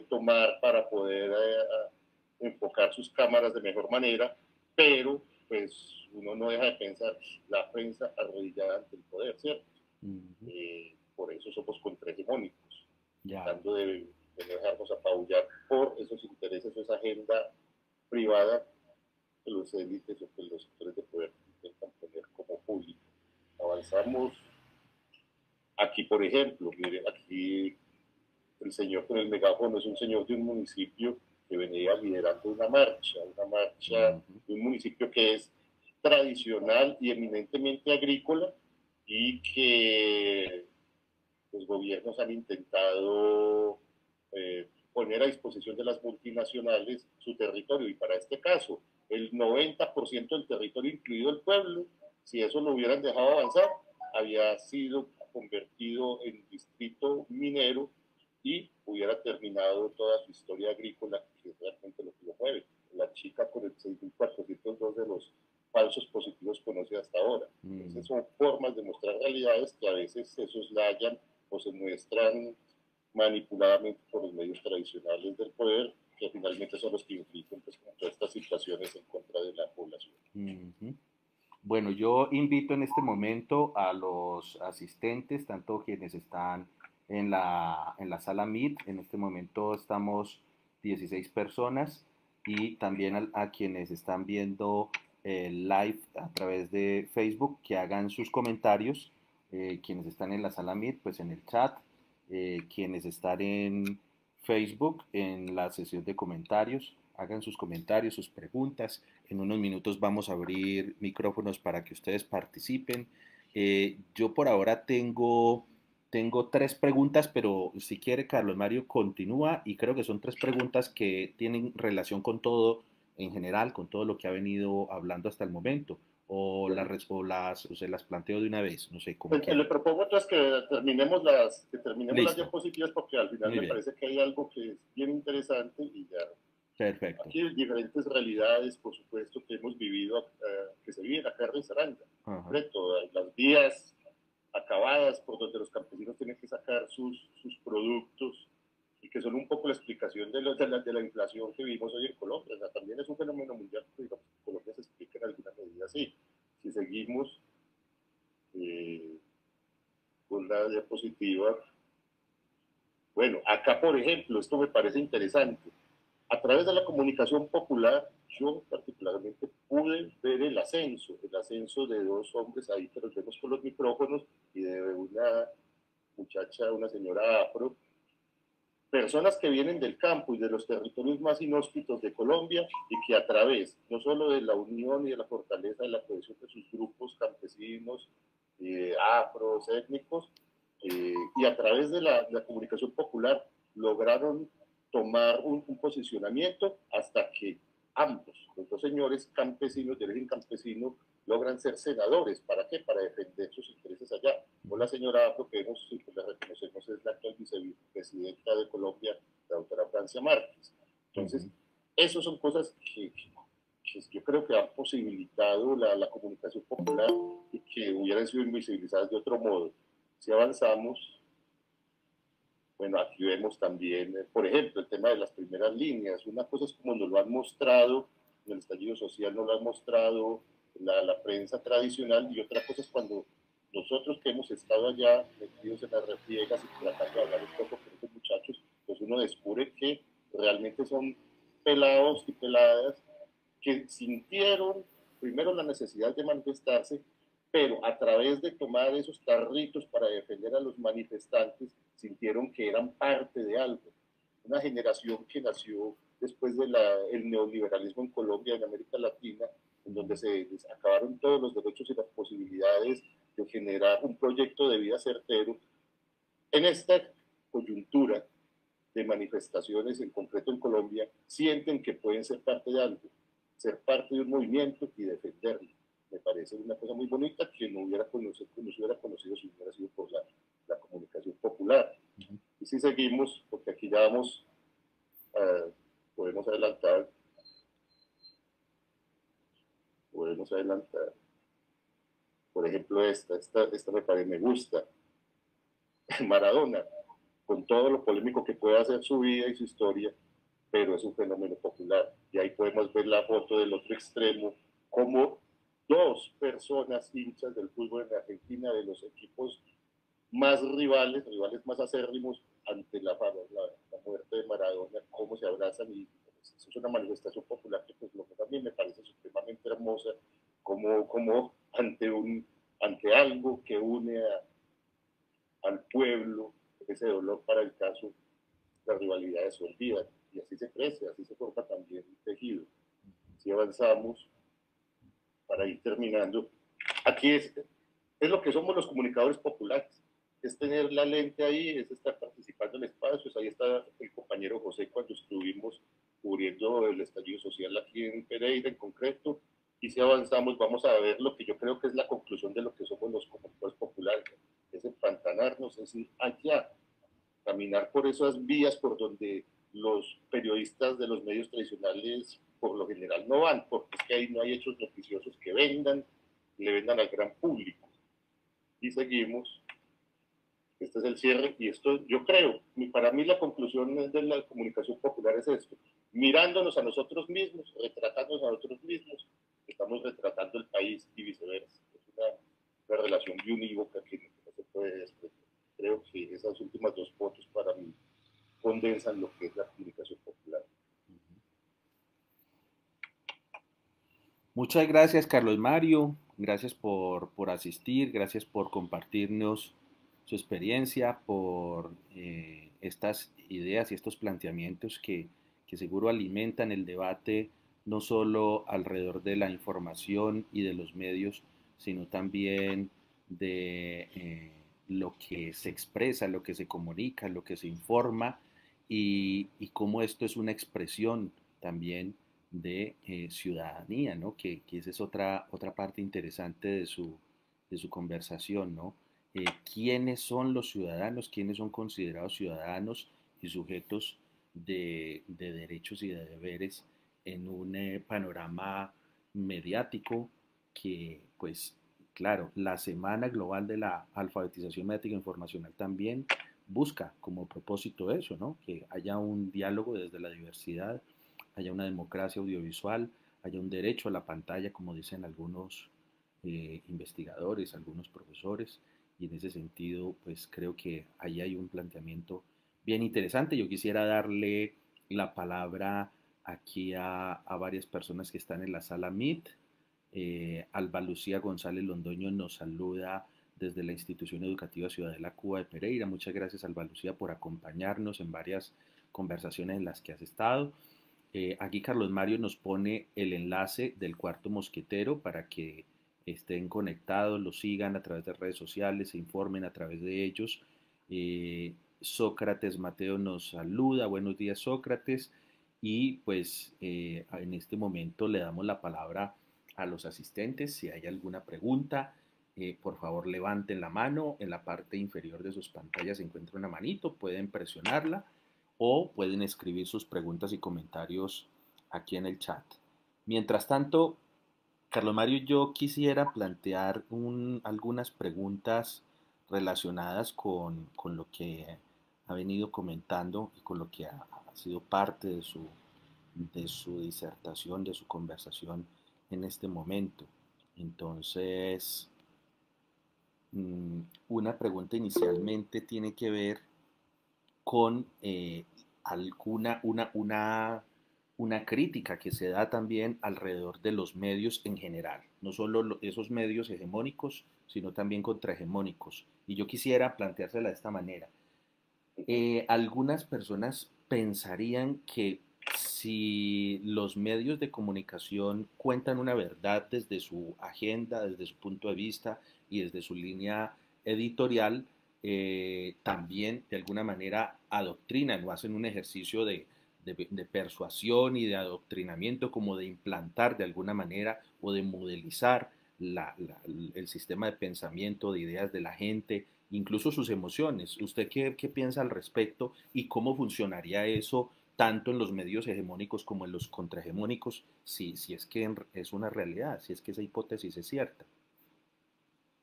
tomar para poder eh, enfocar sus cámaras de mejor manera, pero pues uno no deja de pensar la prensa arrodillada ante el poder, ¿cierto? Eh, por eso somos contrahegemónicos, tratando de, de dejarnos apabullar por esos intereses o esa agenda privada que los élites o que los sectores de poder poner como público. Avanzamos. Aquí, por ejemplo, mire, aquí el señor con el megáfono es un señor de un municipio que venía liderando una marcha, una marcha de un municipio que es tradicional y eminentemente agrícola y que los gobiernos han intentado eh, poner a disposición de las multinacionales su territorio. Y para este caso el 90% del territorio, incluido el pueblo, si eso lo hubieran dejado avanzar, había sido convertido en distrito minero y hubiera terminado toda su historia agrícola, que es realmente lo que lo mueve. La chica con el 6.402 de los falsos positivos conoce hasta ahora. Mm. Entonces son formas de mostrar realidades que a veces se soslayan o se muestran manipuladamente por los medios tradicionales del poder que finalmente son los que implican pues, estas situaciones en contra de la población. Bueno, yo invito en este momento a los asistentes, tanto quienes están en la, en la sala Meet, en este momento estamos 16 personas, y también a, quienes están viendo el live a través de Facebook, que hagan sus comentarios, eh, quienes están en la sala Meet, pues en el chat, eh, quienes están en Facebook en la sesión de comentarios. Hagan sus comentarios, sus preguntas. En unos minutos vamos a abrir micrófonos para que ustedes participen. Eh, yo por ahora tengo, tengo tres preguntas, pero si quiere Carlos Mario continúa y creo que son tres preguntas que tienen relación con todo en general, con todo lo que ha venido hablando hasta el momento o, las, o las, o se las planteo de una vez, no sé cómo. que le propongo es que terminemos las, que terminemos las diapositivas porque al final me parece que hay algo que es bien interesante y ya. Perfecto. Aquí hay diferentes realidades, por supuesto, que hemos vivido, eh, que se viven acá en Saranda. Todas las vías acabadas por donde los campesinos tienen que sacar sus, sus productos y que son un poco la explicación de, de, la, de la inflación que vivimos hoy en Colombia. O sea, también es un fenómeno mundial, digamos, Colombia se explica en alguna así. Si seguimos eh, con la diapositiva, bueno, acá por ejemplo, esto me parece interesante. A través de la comunicación popular, yo particularmente pude ver el ascenso, el ascenso de dos hombres ahí que los vemos con los micrófonos y de una muchacha, una señora afro, personas que vienen del campo y de los territorios más inhóspitos de Colombia y que a través no solo de la unión y de la fortaleza de la cohesión de sus grupos campesinos, eh, afros, étnicos, eh, y a través de la, comunicación popular lograron tomar un, un, posicionamiento hasta que ambos, los dos señores campesinos del origen campesino, logran ser senadores. ¿Para qué? Para defender sus intereses allá. O la señora Afro, que hemos, la reconocemos, es la actual vicepresidenta de Colombia, la doctora Francia Márquez. Entonces, esas son cosas que, yo creo que han posibilitado la, la, comunicación popular y que hubieran sido invisibilizadas de otro modo. Si avanzamos, bueno, aquí vemos también, eh, por ejemplo, el tema de las primeras líneas. Una cosa es como nos lo han mostrado en el estallido social, nos lo han mostrado la, la, prensa tradicional y otra cosa es cuando nosotros que hemos estado allá metidos en las refriegas y tratando de hablar un poco con estos muchachos, pues uno descubre que realmente son pelados y peladas que sintieron primero la necesidad de manifestarse pero a través de tomar esos tarritos para defender a los manifestantes, sintieron que eran parte de algo. Una generación que nació después del neoliberalismo en Colombia, en América Latina, en donde se acabaron todos los derechos y las posibilidades de generar un proyecto de vida certero. En esta coyuntura de manifestaciones, en concreto en Colombia, sienten que pueden ser parte de algo, ser parte de un movimiento y defenderlo. Me parece una cosa muy bonita que no hubiera conocido, no hubiera conocido si hubiera sido por la, la comunicación popular. Y si seguimos, porque aquí ya vamos, uh, podemos adelantar, podemos adelantar, por ejemplo esta, esta, esta me parece, me gusta, Maradona, con todo lo polémico que puede hacer su vida y su historia, pero es un fenómeno popular. Y ahí podemos ver la foto del otro extremo, como dos personas hinchas del fútbol en Argentina, de los equipos más rivales, rivales más acérrimos ante la, la, muerte de Maradona, cómo se abrazan y es una manifestación popular que pues lo que también me parece supremamente hermosa, como, como ante, un, ante algo que une al pueblo, ese dolor para el caso, las rivalidades se olvidan y así se crece, así se forma también el tejido. Si avanzamos, para ir terminando, aquí es, es lo que somos los comunicadores populares, es tener la lente ahí, es estar participando en espacios, ahí está el compañero José cuando estuvimos cubriendo el estallido social aquí en Pereira en concreto, y si avanzamos vamos a ver lo que yo creo que es la conclusión de lo que somos los comunicadores populares, es empantanarnos, es ir allá, caminar por esas vías por donde los periodistas de los medios tradicionales por lo general no van, porque es que ahí no hay hechos noticiosos que vendan, le vendan al gran público. Y seguimos. Este es el cierre y esto yo creo, para mí la conclusión de la comunicación popular es esto, mirándonos a nosotros mismos, retratándonos a nosotros mismos, estamos retratando el país y viceversa. Es una, relación de unívoca que no se puede desprender creo que esas últimas dos fotos para mí condensan lo que es la comunicación popular. Muchas gracias, Carlos Mario. Gracias por, por asistir, gracias por compartirnos su experiencia, por eh, estas ideas y estos planteamientos que, que, seguro alimentan el debate no solo alrededor de la información y de los medios, sino también de... Eh, lo que se expresa, lo que se comunica, lo que se informa y, cómo esto es una expresión también de eh, ciudadanía, ¿no? Que, esa es otra, otra parte interesante de su, de su conversación, ¿no? Eh, ¿Quiénes son los ciudadanos? ¿Quiénes son considerados ciudadanos y sujetos de, derechos y de deberes en un eh, panorama mediático que pues Claro, la Semana Global de la Alfabetización Mediática Informacional también busca como propósito eso, ¿no? Que haya un diálogo desde la diversidad, haya una democracia audiovisual, haya un derecho a la pantalla, como dicen algunos eh, investigadores, algunos profesores, y en ese sentido, pues creo que ahí hay un planteamiento bien interesante. Yo quisiera darle la palabra aquí a, varias personas que están en la sala Meet. Eh, Alba Lucía González Londoño nos saluda desde la Institución Educativa Ciudadela Cuba de Pereira. Muchas gracias, Alba Lucía, por acompañarnos en varias conversaciones en las que has estado. Eh, aquí Carlos Mario nos pone el enlace del cuarto mosquetero para que estén conectados, lo sigan a través de redes sociales, se informen a través de ellos. Eh, Sócrates Mateo nos saluda, buenos días Sócrates, y pues en este momento le damos la palabra a los asistentes. Si hay alguna pregunta, eh, por favor levanten la mano. En la parte inferior de sus pantallas se encuentra una manito, pueden presionarla o pueden escribir sus preguntas y comentarios aquí en el chat. Mientras tanto, Carlos Mario, yo quisiera plantear algunas preguntas relacionadas con, lo que ha venido comentando y con lo que ha, sido parte de su, de su disertación, de su conversación en este momento. Entonces, mm, una pregunta inicialmente tiene que ver con eh, alguna, una, una una crítica que se da también alrededor de los medios en general, no solo esos medios hegemónicos, sino también contrahegemónicos. Y yo quisiera planteársela de esta manera. Eh, algunas personas pensarían que si los medios de comunicación cuentan una verdad desde su agenda, desde su punto de vista y desde su línea editorial, eh, también de alguna manera adoctrinan o hacen un ejercicio de, persuasión y de adoctrinamiento, como de implantar de alguna manera o de modelizar el sistema de pensamiento, de ideas de la gente, incluso sus emociones. ¿Usted qué, qué piensa al respecto y cómo funcionaría eso? tanto en los medios hegemónicos como en los contrahegemónicos, si, si es que es una realidad, si es que esa hipótesis es cierta.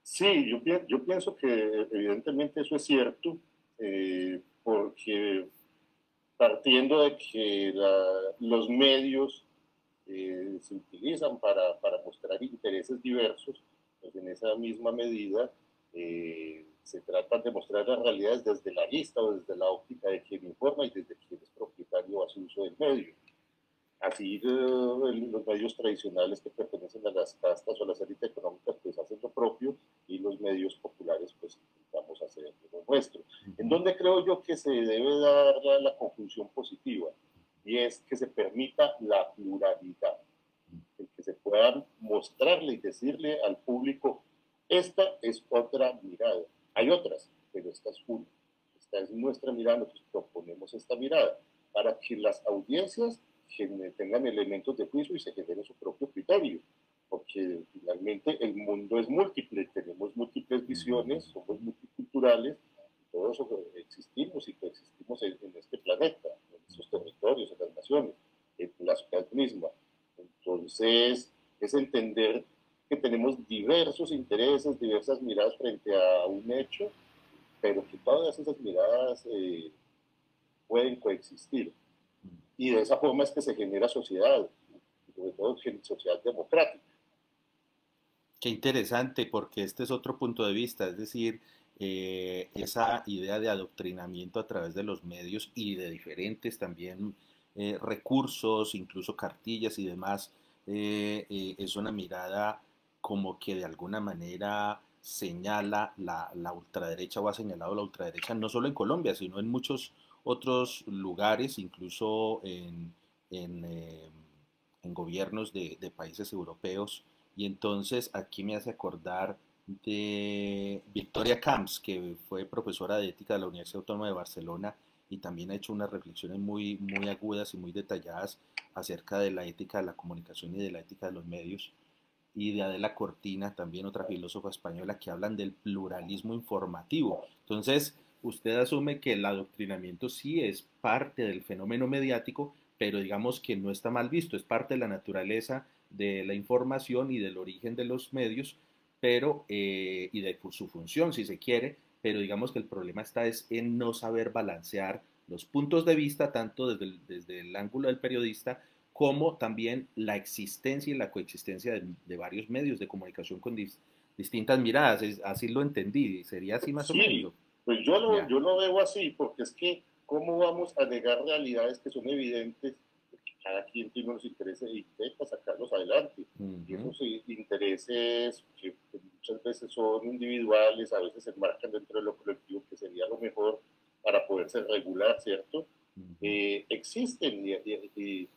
Sí, yo, yo pienso que evidentemente eso es cierto, eh, porque partiendo de que los medios eh, se utilizan para, para, mostrar intereses diversos, pues en esa misma medida eh, se trata de mostrar las realidades desde la vista o desde la óptica de quien informa y desde quien es propietario o hace uso del medio. Así eh, los medios tradicionales que pertenecen a las castas o a las élites económicas pues hacen lo propio y los medios populares pues intentamos hacer lo nuestro. En donde creo yo que se debe dar la, la conjunción positiva y es que se permita la pluralidad, el que se puedan mostrarle y decirle al público esta es otra mirada hay otras, pero esta es una. Esta es nuestra mirada, nosotros proponemos esta mirada para que las audiencias tengan elementos de juicio y se genere su propio criterio, porque finalmente el mundo es múltiple, tenemos múltiples visiones, somos multiculturales, todos existimos y coexistimos en, en este planeta, en estos territorios, en las naciones, en la sociedad misma. Entonces, es entender que tenemos diversos intereses, diversas miradas frente a un hecho, pero que todas esas miradas eh, pueden coexistir. Y de esa forma es que se genera sociedad, sobre todo sociedad democrática. Qué interesante, porque este es otro punto de vista, es decir, eh, esa idea de adoctrinamiento a través de los medios y de diferentes también eh, recursos, incluso cartillas y demás, es una mirada como que de alguna manera señala la, ultraderecha o ha señalado la ultraderecha no solo en Colombia, sino en muchos otros lugares, incluso en, en, eh, gobiernos de, países europeos. Y entonces aquí me hace acordar de Victoria Camps, que fue profesora de ética de la Universidad Autónoma de Barcelona y también ha hecho unas reflexiones muy, muy agudas y muy detalladas acerca de la ética de la comunicación y de la ética de los medios y de Adela Cortina, también otra filósofa española, que hablan del pluralismo informativo. Entonces, usted asume que el adoctrinamiento sí es parte del fenómeno mediático, pero digamos que no está mal visto, es parte de la naturaleza de la información y del origen de los medios, pero, eh, y de su función, si se quiere, pero digamos que el problema está es en no saber balancear los puntos de vista, tanto desde desde el ángulo del periodista como también la existencia y la coexistencia de, varios medios de comunicación con distintas miradas. así lo entendí, sería así más o menos. Pues yo lo, yo lo veo así, porque es que, ¿cómo vamos a negar realidades que son evidentes? cada quien tiene unos intereses e intenta sacarlos adelante. Y esos intereses, que muchas veces son individuales, a veces se enmarcan dentro de lo colectivo, que sería lo mejor para poderse regular, ¿cierto? Eh, existen y y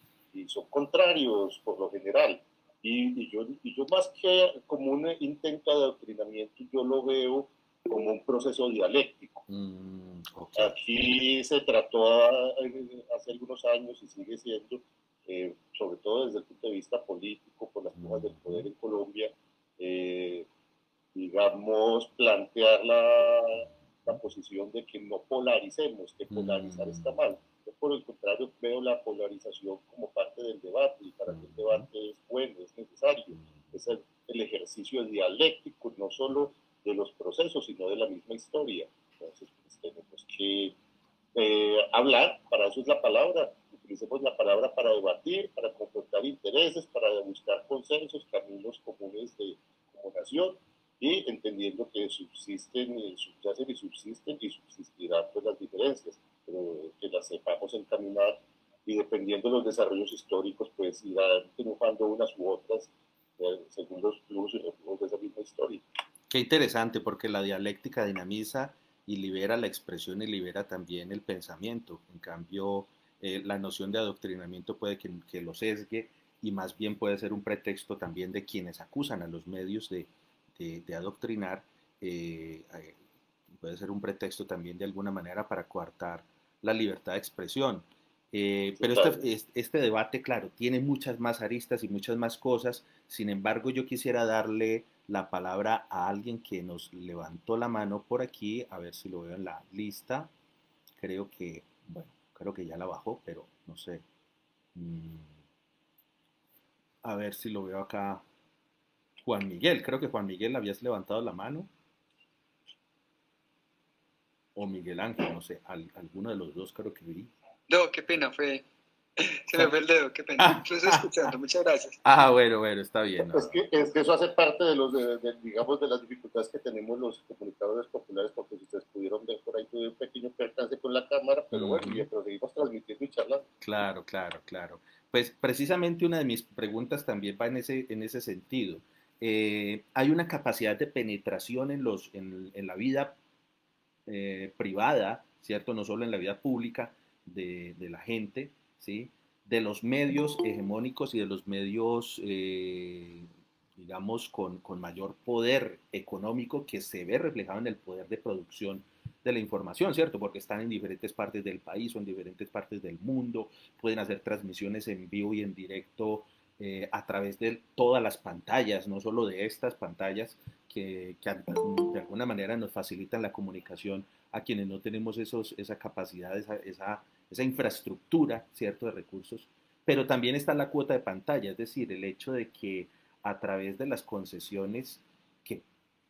son contrarios por lo general. Y, yo, y yo más que como un intento de adoctrinamiento, yo lo veo como un proceso dialéctico. Mm, Aquí se trató hace algunos años y sigue siendo, eh, sobre todo desde el punto de vista político, por las formas del poder en Colombia, eh, digamos, plantear la, la, posición de que no polaricemos, que polarizar está mm. Mal por el contrario, veo la polarización como parte del debate y para que el debate es bueno, es necesario. Es el, ejercicio dialéctico, no solo de los procesos, sino de la misma historia. Entonces, pues, tenemos que eh, hablar, para eso es la palabra, utilicemos la palabra para debatir, para confrontar intereses, para buscar consensos, caminos comunes de como nación y entendiendo que subsisten, subsisten y subsisten y subsistirán pues, las diferencias que las sepamos encaminar y dependiendo de los desarrollos históricos, pues irán triunfando unas u otras eh, según los flujos y reflujos de esa misma historia. Qué interesante, porque la dialéctica dinamiza y libera la expresión y libera también el pensamiento. En cambio, eh, la noción de adoctrinamiento puede que, que, lo sesgue y más bien puede ser un pretexto también de quienes acusan a los medios de, de, adoctrinar, eh, puede ser un pretexto también de alguna manera para coartar la libertad de expresión. Eh, pero este, este, debate, claro, tiene muchas más aristas y muchas más cosas. Sin embargo, yo quisiera darle la palabra a alguien que nos levantó la mano por aquí, a ver si lo veo en la lista. Creo que, bueno, creo que ya la bajó, pero no sé. Mm, a ver si lo veo acá. Juan Miguel, creo que Juan Miguel habías levantado la mano. O Miguel Ángel, no sé, alguno de los dos creo que vi. No, qué pena, fue. Se me fue el dedo, qué pena. Ah, estoy escuchando, muchas gracias. Ah, bueno, bueno, está bien. Es, que, es que eso hace parte de los, de, digamos, de las dificultades que tenemos los comunicadores populares, porque si ustedes pudieron ver por ahí, tuve un pequeño percance con la cámara, pero bueno, pero seguimos transmitiendo y charlando. Claro, claro, claro. Pues precisamente una de mis preguntas también va en ese, en ese sentido. Eh, hay una capacidad de penetración en, los, en, en la vida eh, privada, ¿cierto? No solo en la vida pública, de, la gente, ¿sí? de los medios hegemónicos y de los medios, eh, digamos, con, mayor poder económico que se ve reflejado en el poder de producción de la información, ¿cierto? Porque están en diferentes partes del país o en diferentes partes del mundo, pueden hacer transmisiones en vivo y en directo eh, a través de todas las pantallas, no solo de estas pantallas que, de alguna manera nos facilitan la comunicación a quienes no tenemos esos, esa capacidad, esa, esa, infraestructura, ¿cierto?, de recursos. Pero también está la cuota de pantalla, es decir, el hecho de que a través de las concesiones, que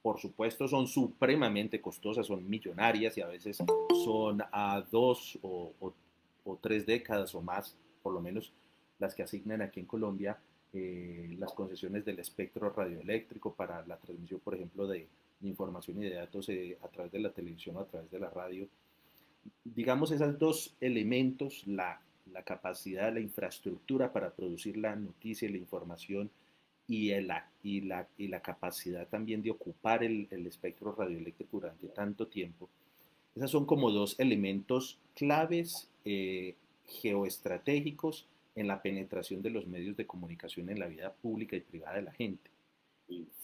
por supuesto son supremamente costosas, son millonarias y a veces son a dos o, tres décadas o más, por lo menos las que asignan aquí en Colombia, eh, las concesiones del espectro radioeléctrico para la transmisión, por ejemplo, de, información y de datos eh, a través de la televisión o a través de la radio. Digamos, esos dos elementos, la, la capacidad, la infraestructura para producir la noticia y la información y, el, y, la, y la capacidad también de ocupar el, el espectro radioeléctrico durante tanto tiempo, esos son como dos elementos claves eh, geoestratégicos en la penetración de los medios de comunicación en la vida pública y privada de la gente.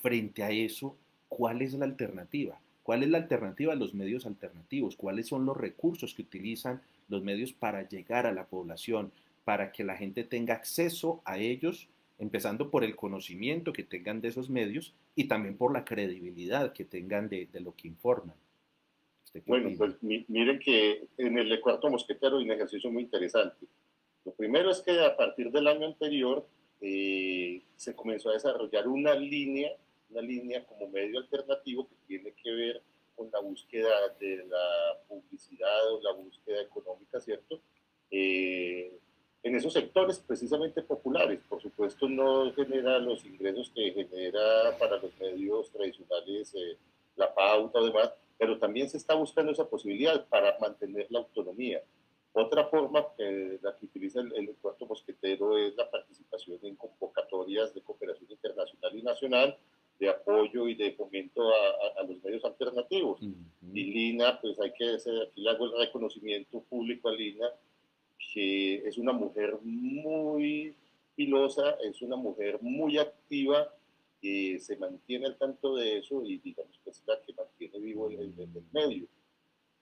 Frente a eso, ¿cuál es la alternativa? ¿Cuál es la alternativa a los medios alternativos? ¿Cuáles son los recursos que utilizan los medios para llegar a la población, para que la gente tenga acceso a ellos, empezando por el conocimiento que tengan de esos medios y también por la credibilidad que tengan de, lo que informan? bueno, pues miren que en el cuarto mosquetero hay un ejercicio muy interesante. Lo primero es que a partir del año anterior eh, se comenzó a desarrollar una línea una línea como medio alternativo que tiene que ver con la búsqueda de la publicidad o la búsqueda económica, ¿cierto? Eh, en esos sectores precisamente populares. Por supuesto, no genera los ingresos que genera para los medios tradicionales eh, la pauta o demás, pero también se está buscando esa posibilidad para mantener la autonomía. Otra forma que la que utiliza el, el cuarto mosquetero es la participación en convocatorias de cooperación internacional y nacional, de apoyo y de fomento a, los medios alternativos. Y Lina, pues hay que hacer, aquí le hago el reconocimiento público a Lina, que es una mujer muy pilosa, es una mujer muy activa, que se mantiene al tanto de eso y digamos que es la que mantiene vivo el, el, medio,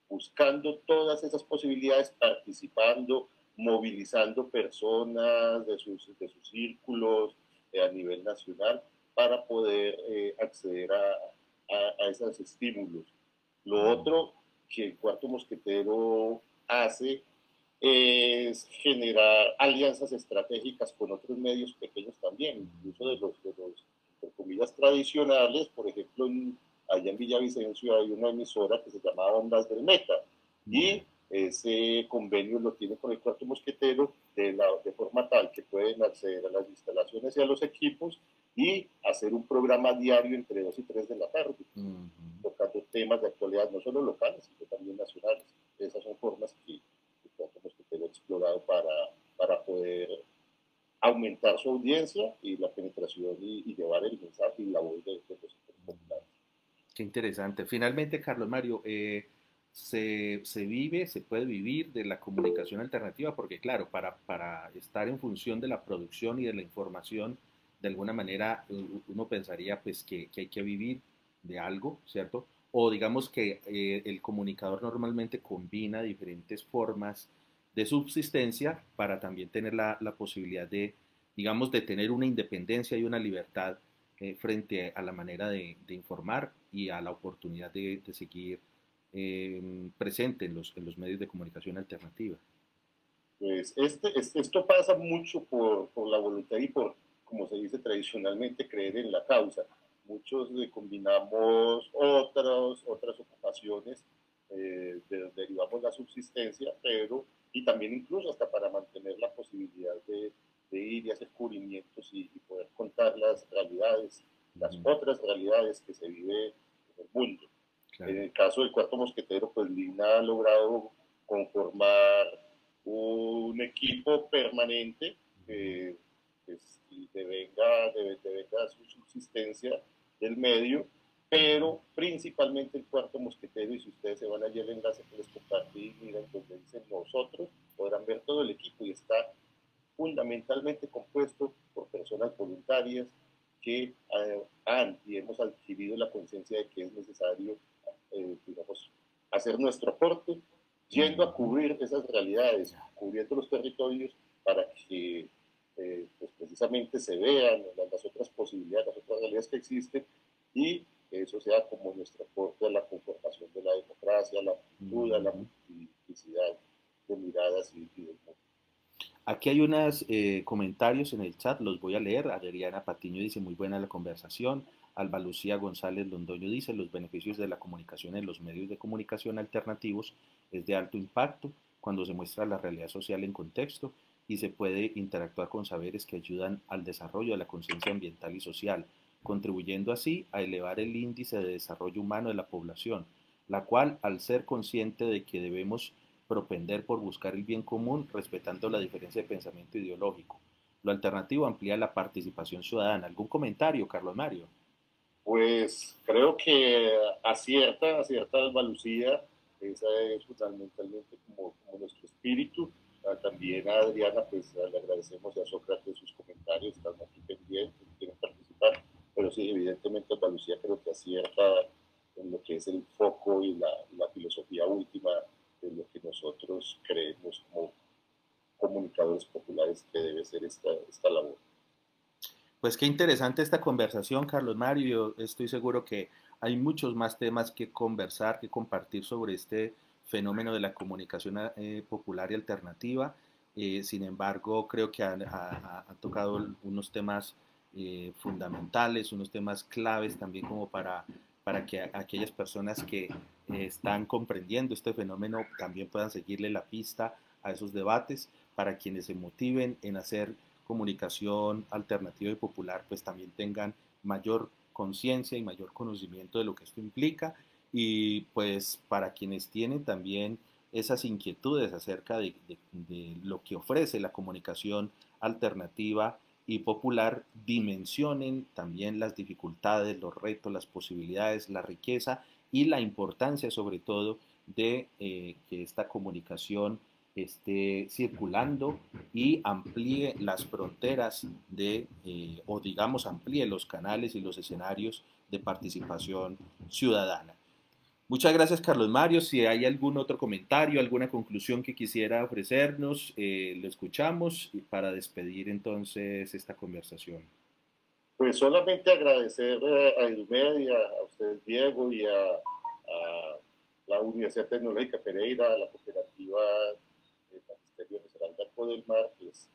buscando todas esas posibilidades, participando, movilizando personas de sus, de sus círculos eh, a nivel nacional para poder eh, acceder a, a, esos estímulos. Lo otro que el cuarto mosquetero hace es generar alianzas estratégicas con otros medios pequeños también, incluso de los, de los por comillas tradicionales, por ejemplo, allá en Villavicencio hay una emisora que se llama Ondas del Meta, y ese convenio lo tiene con el cuarto mosquetero de, la, de forma tal que pueden acceder a las instalaciones y a los equipos y hacer un programa diario entre 2 y 3 de la tarde, tocando temas de actualidad no solo locales, sino también nacionales. Esas son formas que, que hemos explorado para, poder aumentar su audiencia y la penetración y, llevar el mensaje y la voz de, de los populares. Qué interesante. Finalmente, Carlos Mario, eh, se, vive, se puede vivir de la comunicación alternativa, porque claro, para, para estar en función de la producción y de la información, de alguna manera uno pensaría pues que, que hay que vivir de algo, ¿cierto? O digamos que eh, el comunicador normalmente combina diferentes formas de subsistencia para también tener la, la posibilidad de, digamos, de tener una independencia y una libertad eh, frente a la manera de, de, informar y a la oportunidad de, de seguir eh, presente en los, en los medios de comunicación alternativa. Pues este, este, esto pasa mucho por, por, la voluntad y por, como se dice tradicionalmente, creer en la causa. Muchos combinamos otras, otras ocupaciones eh, de donde derivamos la subsistencia, pero y también incluso hasta para mantener la posibilidad de, de ir y hacer cubrimientos y, y, poder contar las realidades, las otras realidades que se vive en el mundo. Claro. En el caso del cuarto mosquetero, pues Lina ha logrado conformar un equipo permanente que pues, devenga, de, devenga su subsistencia del medio, pero principalmente el cuarto mosquetero, y si ustedes se van allí al enlace que les compartí, miren donde dicen nosotros, podrán ver todo el equipo y está fundamentalmente compuesto por personas voluntarias que eh, han y hemos adquirido la conciencia de que es necesario, eh, digamos, hacer nuestro aporte, yendo a cubrir esas realidades, cubriendo los territorios para que eh, pues precisamente se vean las, otras posibilidades, las otras realidades que existen y que eso sea como nuestro aporte a la conformación de la democracia, la cultura, la multiplicidad de miradas y, y del mundo. Aquí hay unos eh, comentarios en el chat, los voy a leer. Adriana Patiño dice, muy buena la conversación. Alba Lucía González Londoño dice, los beneficios de la comunicación en los medios de comunicación alternativos es de alto impacto cuando se muestra la realidad social en contexto y se puede interactuar con saberes que ayudan al desarrollo de la conciencia ambiental y social, contribuyendo así a elevar el índice de desarrollo humano de la población, la cual, al ser consciente de que debemos propender por buscar el bien común, respetando la diferencia de pensamiento ideológico. Lo alternativo amplía la participación ciudadana. ¿Algún comentario, Carlos Mario? Pues creo que acierta, acierta Alba Lucía, esa es fundamentalmente como, como nuestro espíritu. También a Adriana, pues le agradecemos y a Sócrates sus comentarios, están aquí pendientes, quieren participar, pero sí, evidentemente Alba Lucía creo que acierta en lo que es el foco y la, la filosofía última de lo que nosotros creemos como comunicadores populares que debe ser esta, esta labor. Pues qué interesante esta conversación, Carlos Mario. Estoy seguro que hay muchos más temas que conversar, que compartir sobre este fenómeno de la comunicación eh, popular y alternativa. Eh, sin embargo, creo que ha, ha, ha tocado unos temas eh, fundamentales, unos temas claves también como para, para que aquellas personas que eh, están comprendiendo este fenómeno también puedan seguirle la pista a esos debates, para quienes se motiven en hacer comunicación alternativa y popular, pues también tengan mayor conciencia y mayor conocimiento de lo que esto implica. Y pues para quienes tienen también esas inquietudes acerca de, lo que ofrece la comunicación alternativa y popular, dimensionen también las dificultades, los retos, las posibilidades, la riqueza y la importancia sobre todo de eh, que esta comunicación esté circulando y amplíe las fronteras de, eh, o digamos, amplíe los canales y los escenarios de participación ciudadana. Muchas gracias, Carlos Mario. Si hay algún otro comentario, alguna conclusión que quisiera ofrecernos, eh, lo escuchamos para despedir entonces esta conversación. Pues solamente agradecer a Edumedia, a usted Diego y a, a, la Universidad Tecnológica Pereira, a la cooperativa de Magisterio Esmeralda del Mar, pues,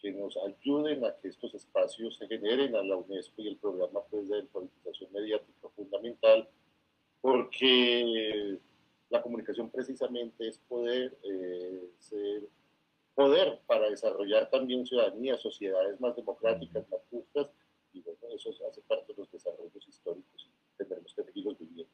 que nos ayuden a que estos espacios se generen a la UNESCO y el programa pues, de politización mediática fundamental porque la comunicación precisamente es poder, eh, ser poder para desarrollar también ciudadanía, sociedades más democráticas, más justas, y bueno, eso hace parte de los desarrollos históricos y tendremos que seguirlos viviendo.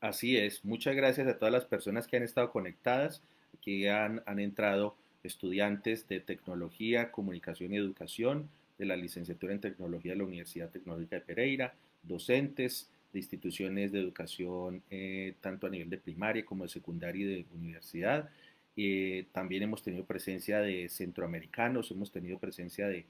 Así es, muchas gracias a todas las personas que han estado conectadas, que han, han entrado estudiantes de tecnología, comunicación y educación de la licenciatura en tecnología de la Universidad Tecnológica de Pereira, docentes de instituciones de educación eh, tanto a nivel de primaria como de secundaria y de universidad. Eh, también hemos tenido presencia de centroamericanos, hemos tenido presencia de,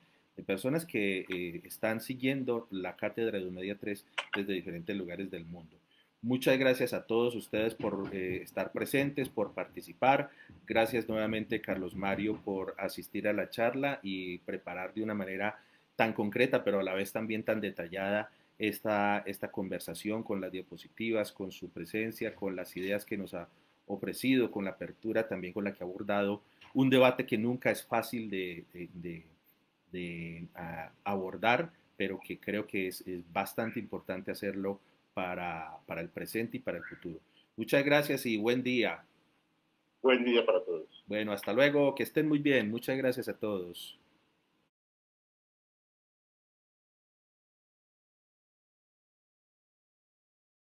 personas que eh, están siguiendo la cátedra de Media 3 desde diferentes lugares del mundo. Muchas gracias a todos ustedes por estar presentes, por participar. Gracias nuevamente, Carlos Mario, por asistir a la charla y preparar de una manera tan concreta, pero a la vez también tan detallada esta, esta conversación con las diapositivas, con su presencia, con las ideas que nos ha ofrecido, con la apertura también con la que ha abordado un debate que nunca es fácil de, de, abordar, pero que creo que es, es bastante importante hacerlo para, para el presente y para el futuro. Muchas gracias y buen día. Buen día para todos. Bueno, hasta luego, que estén muy bien. Muchas gracias a todos.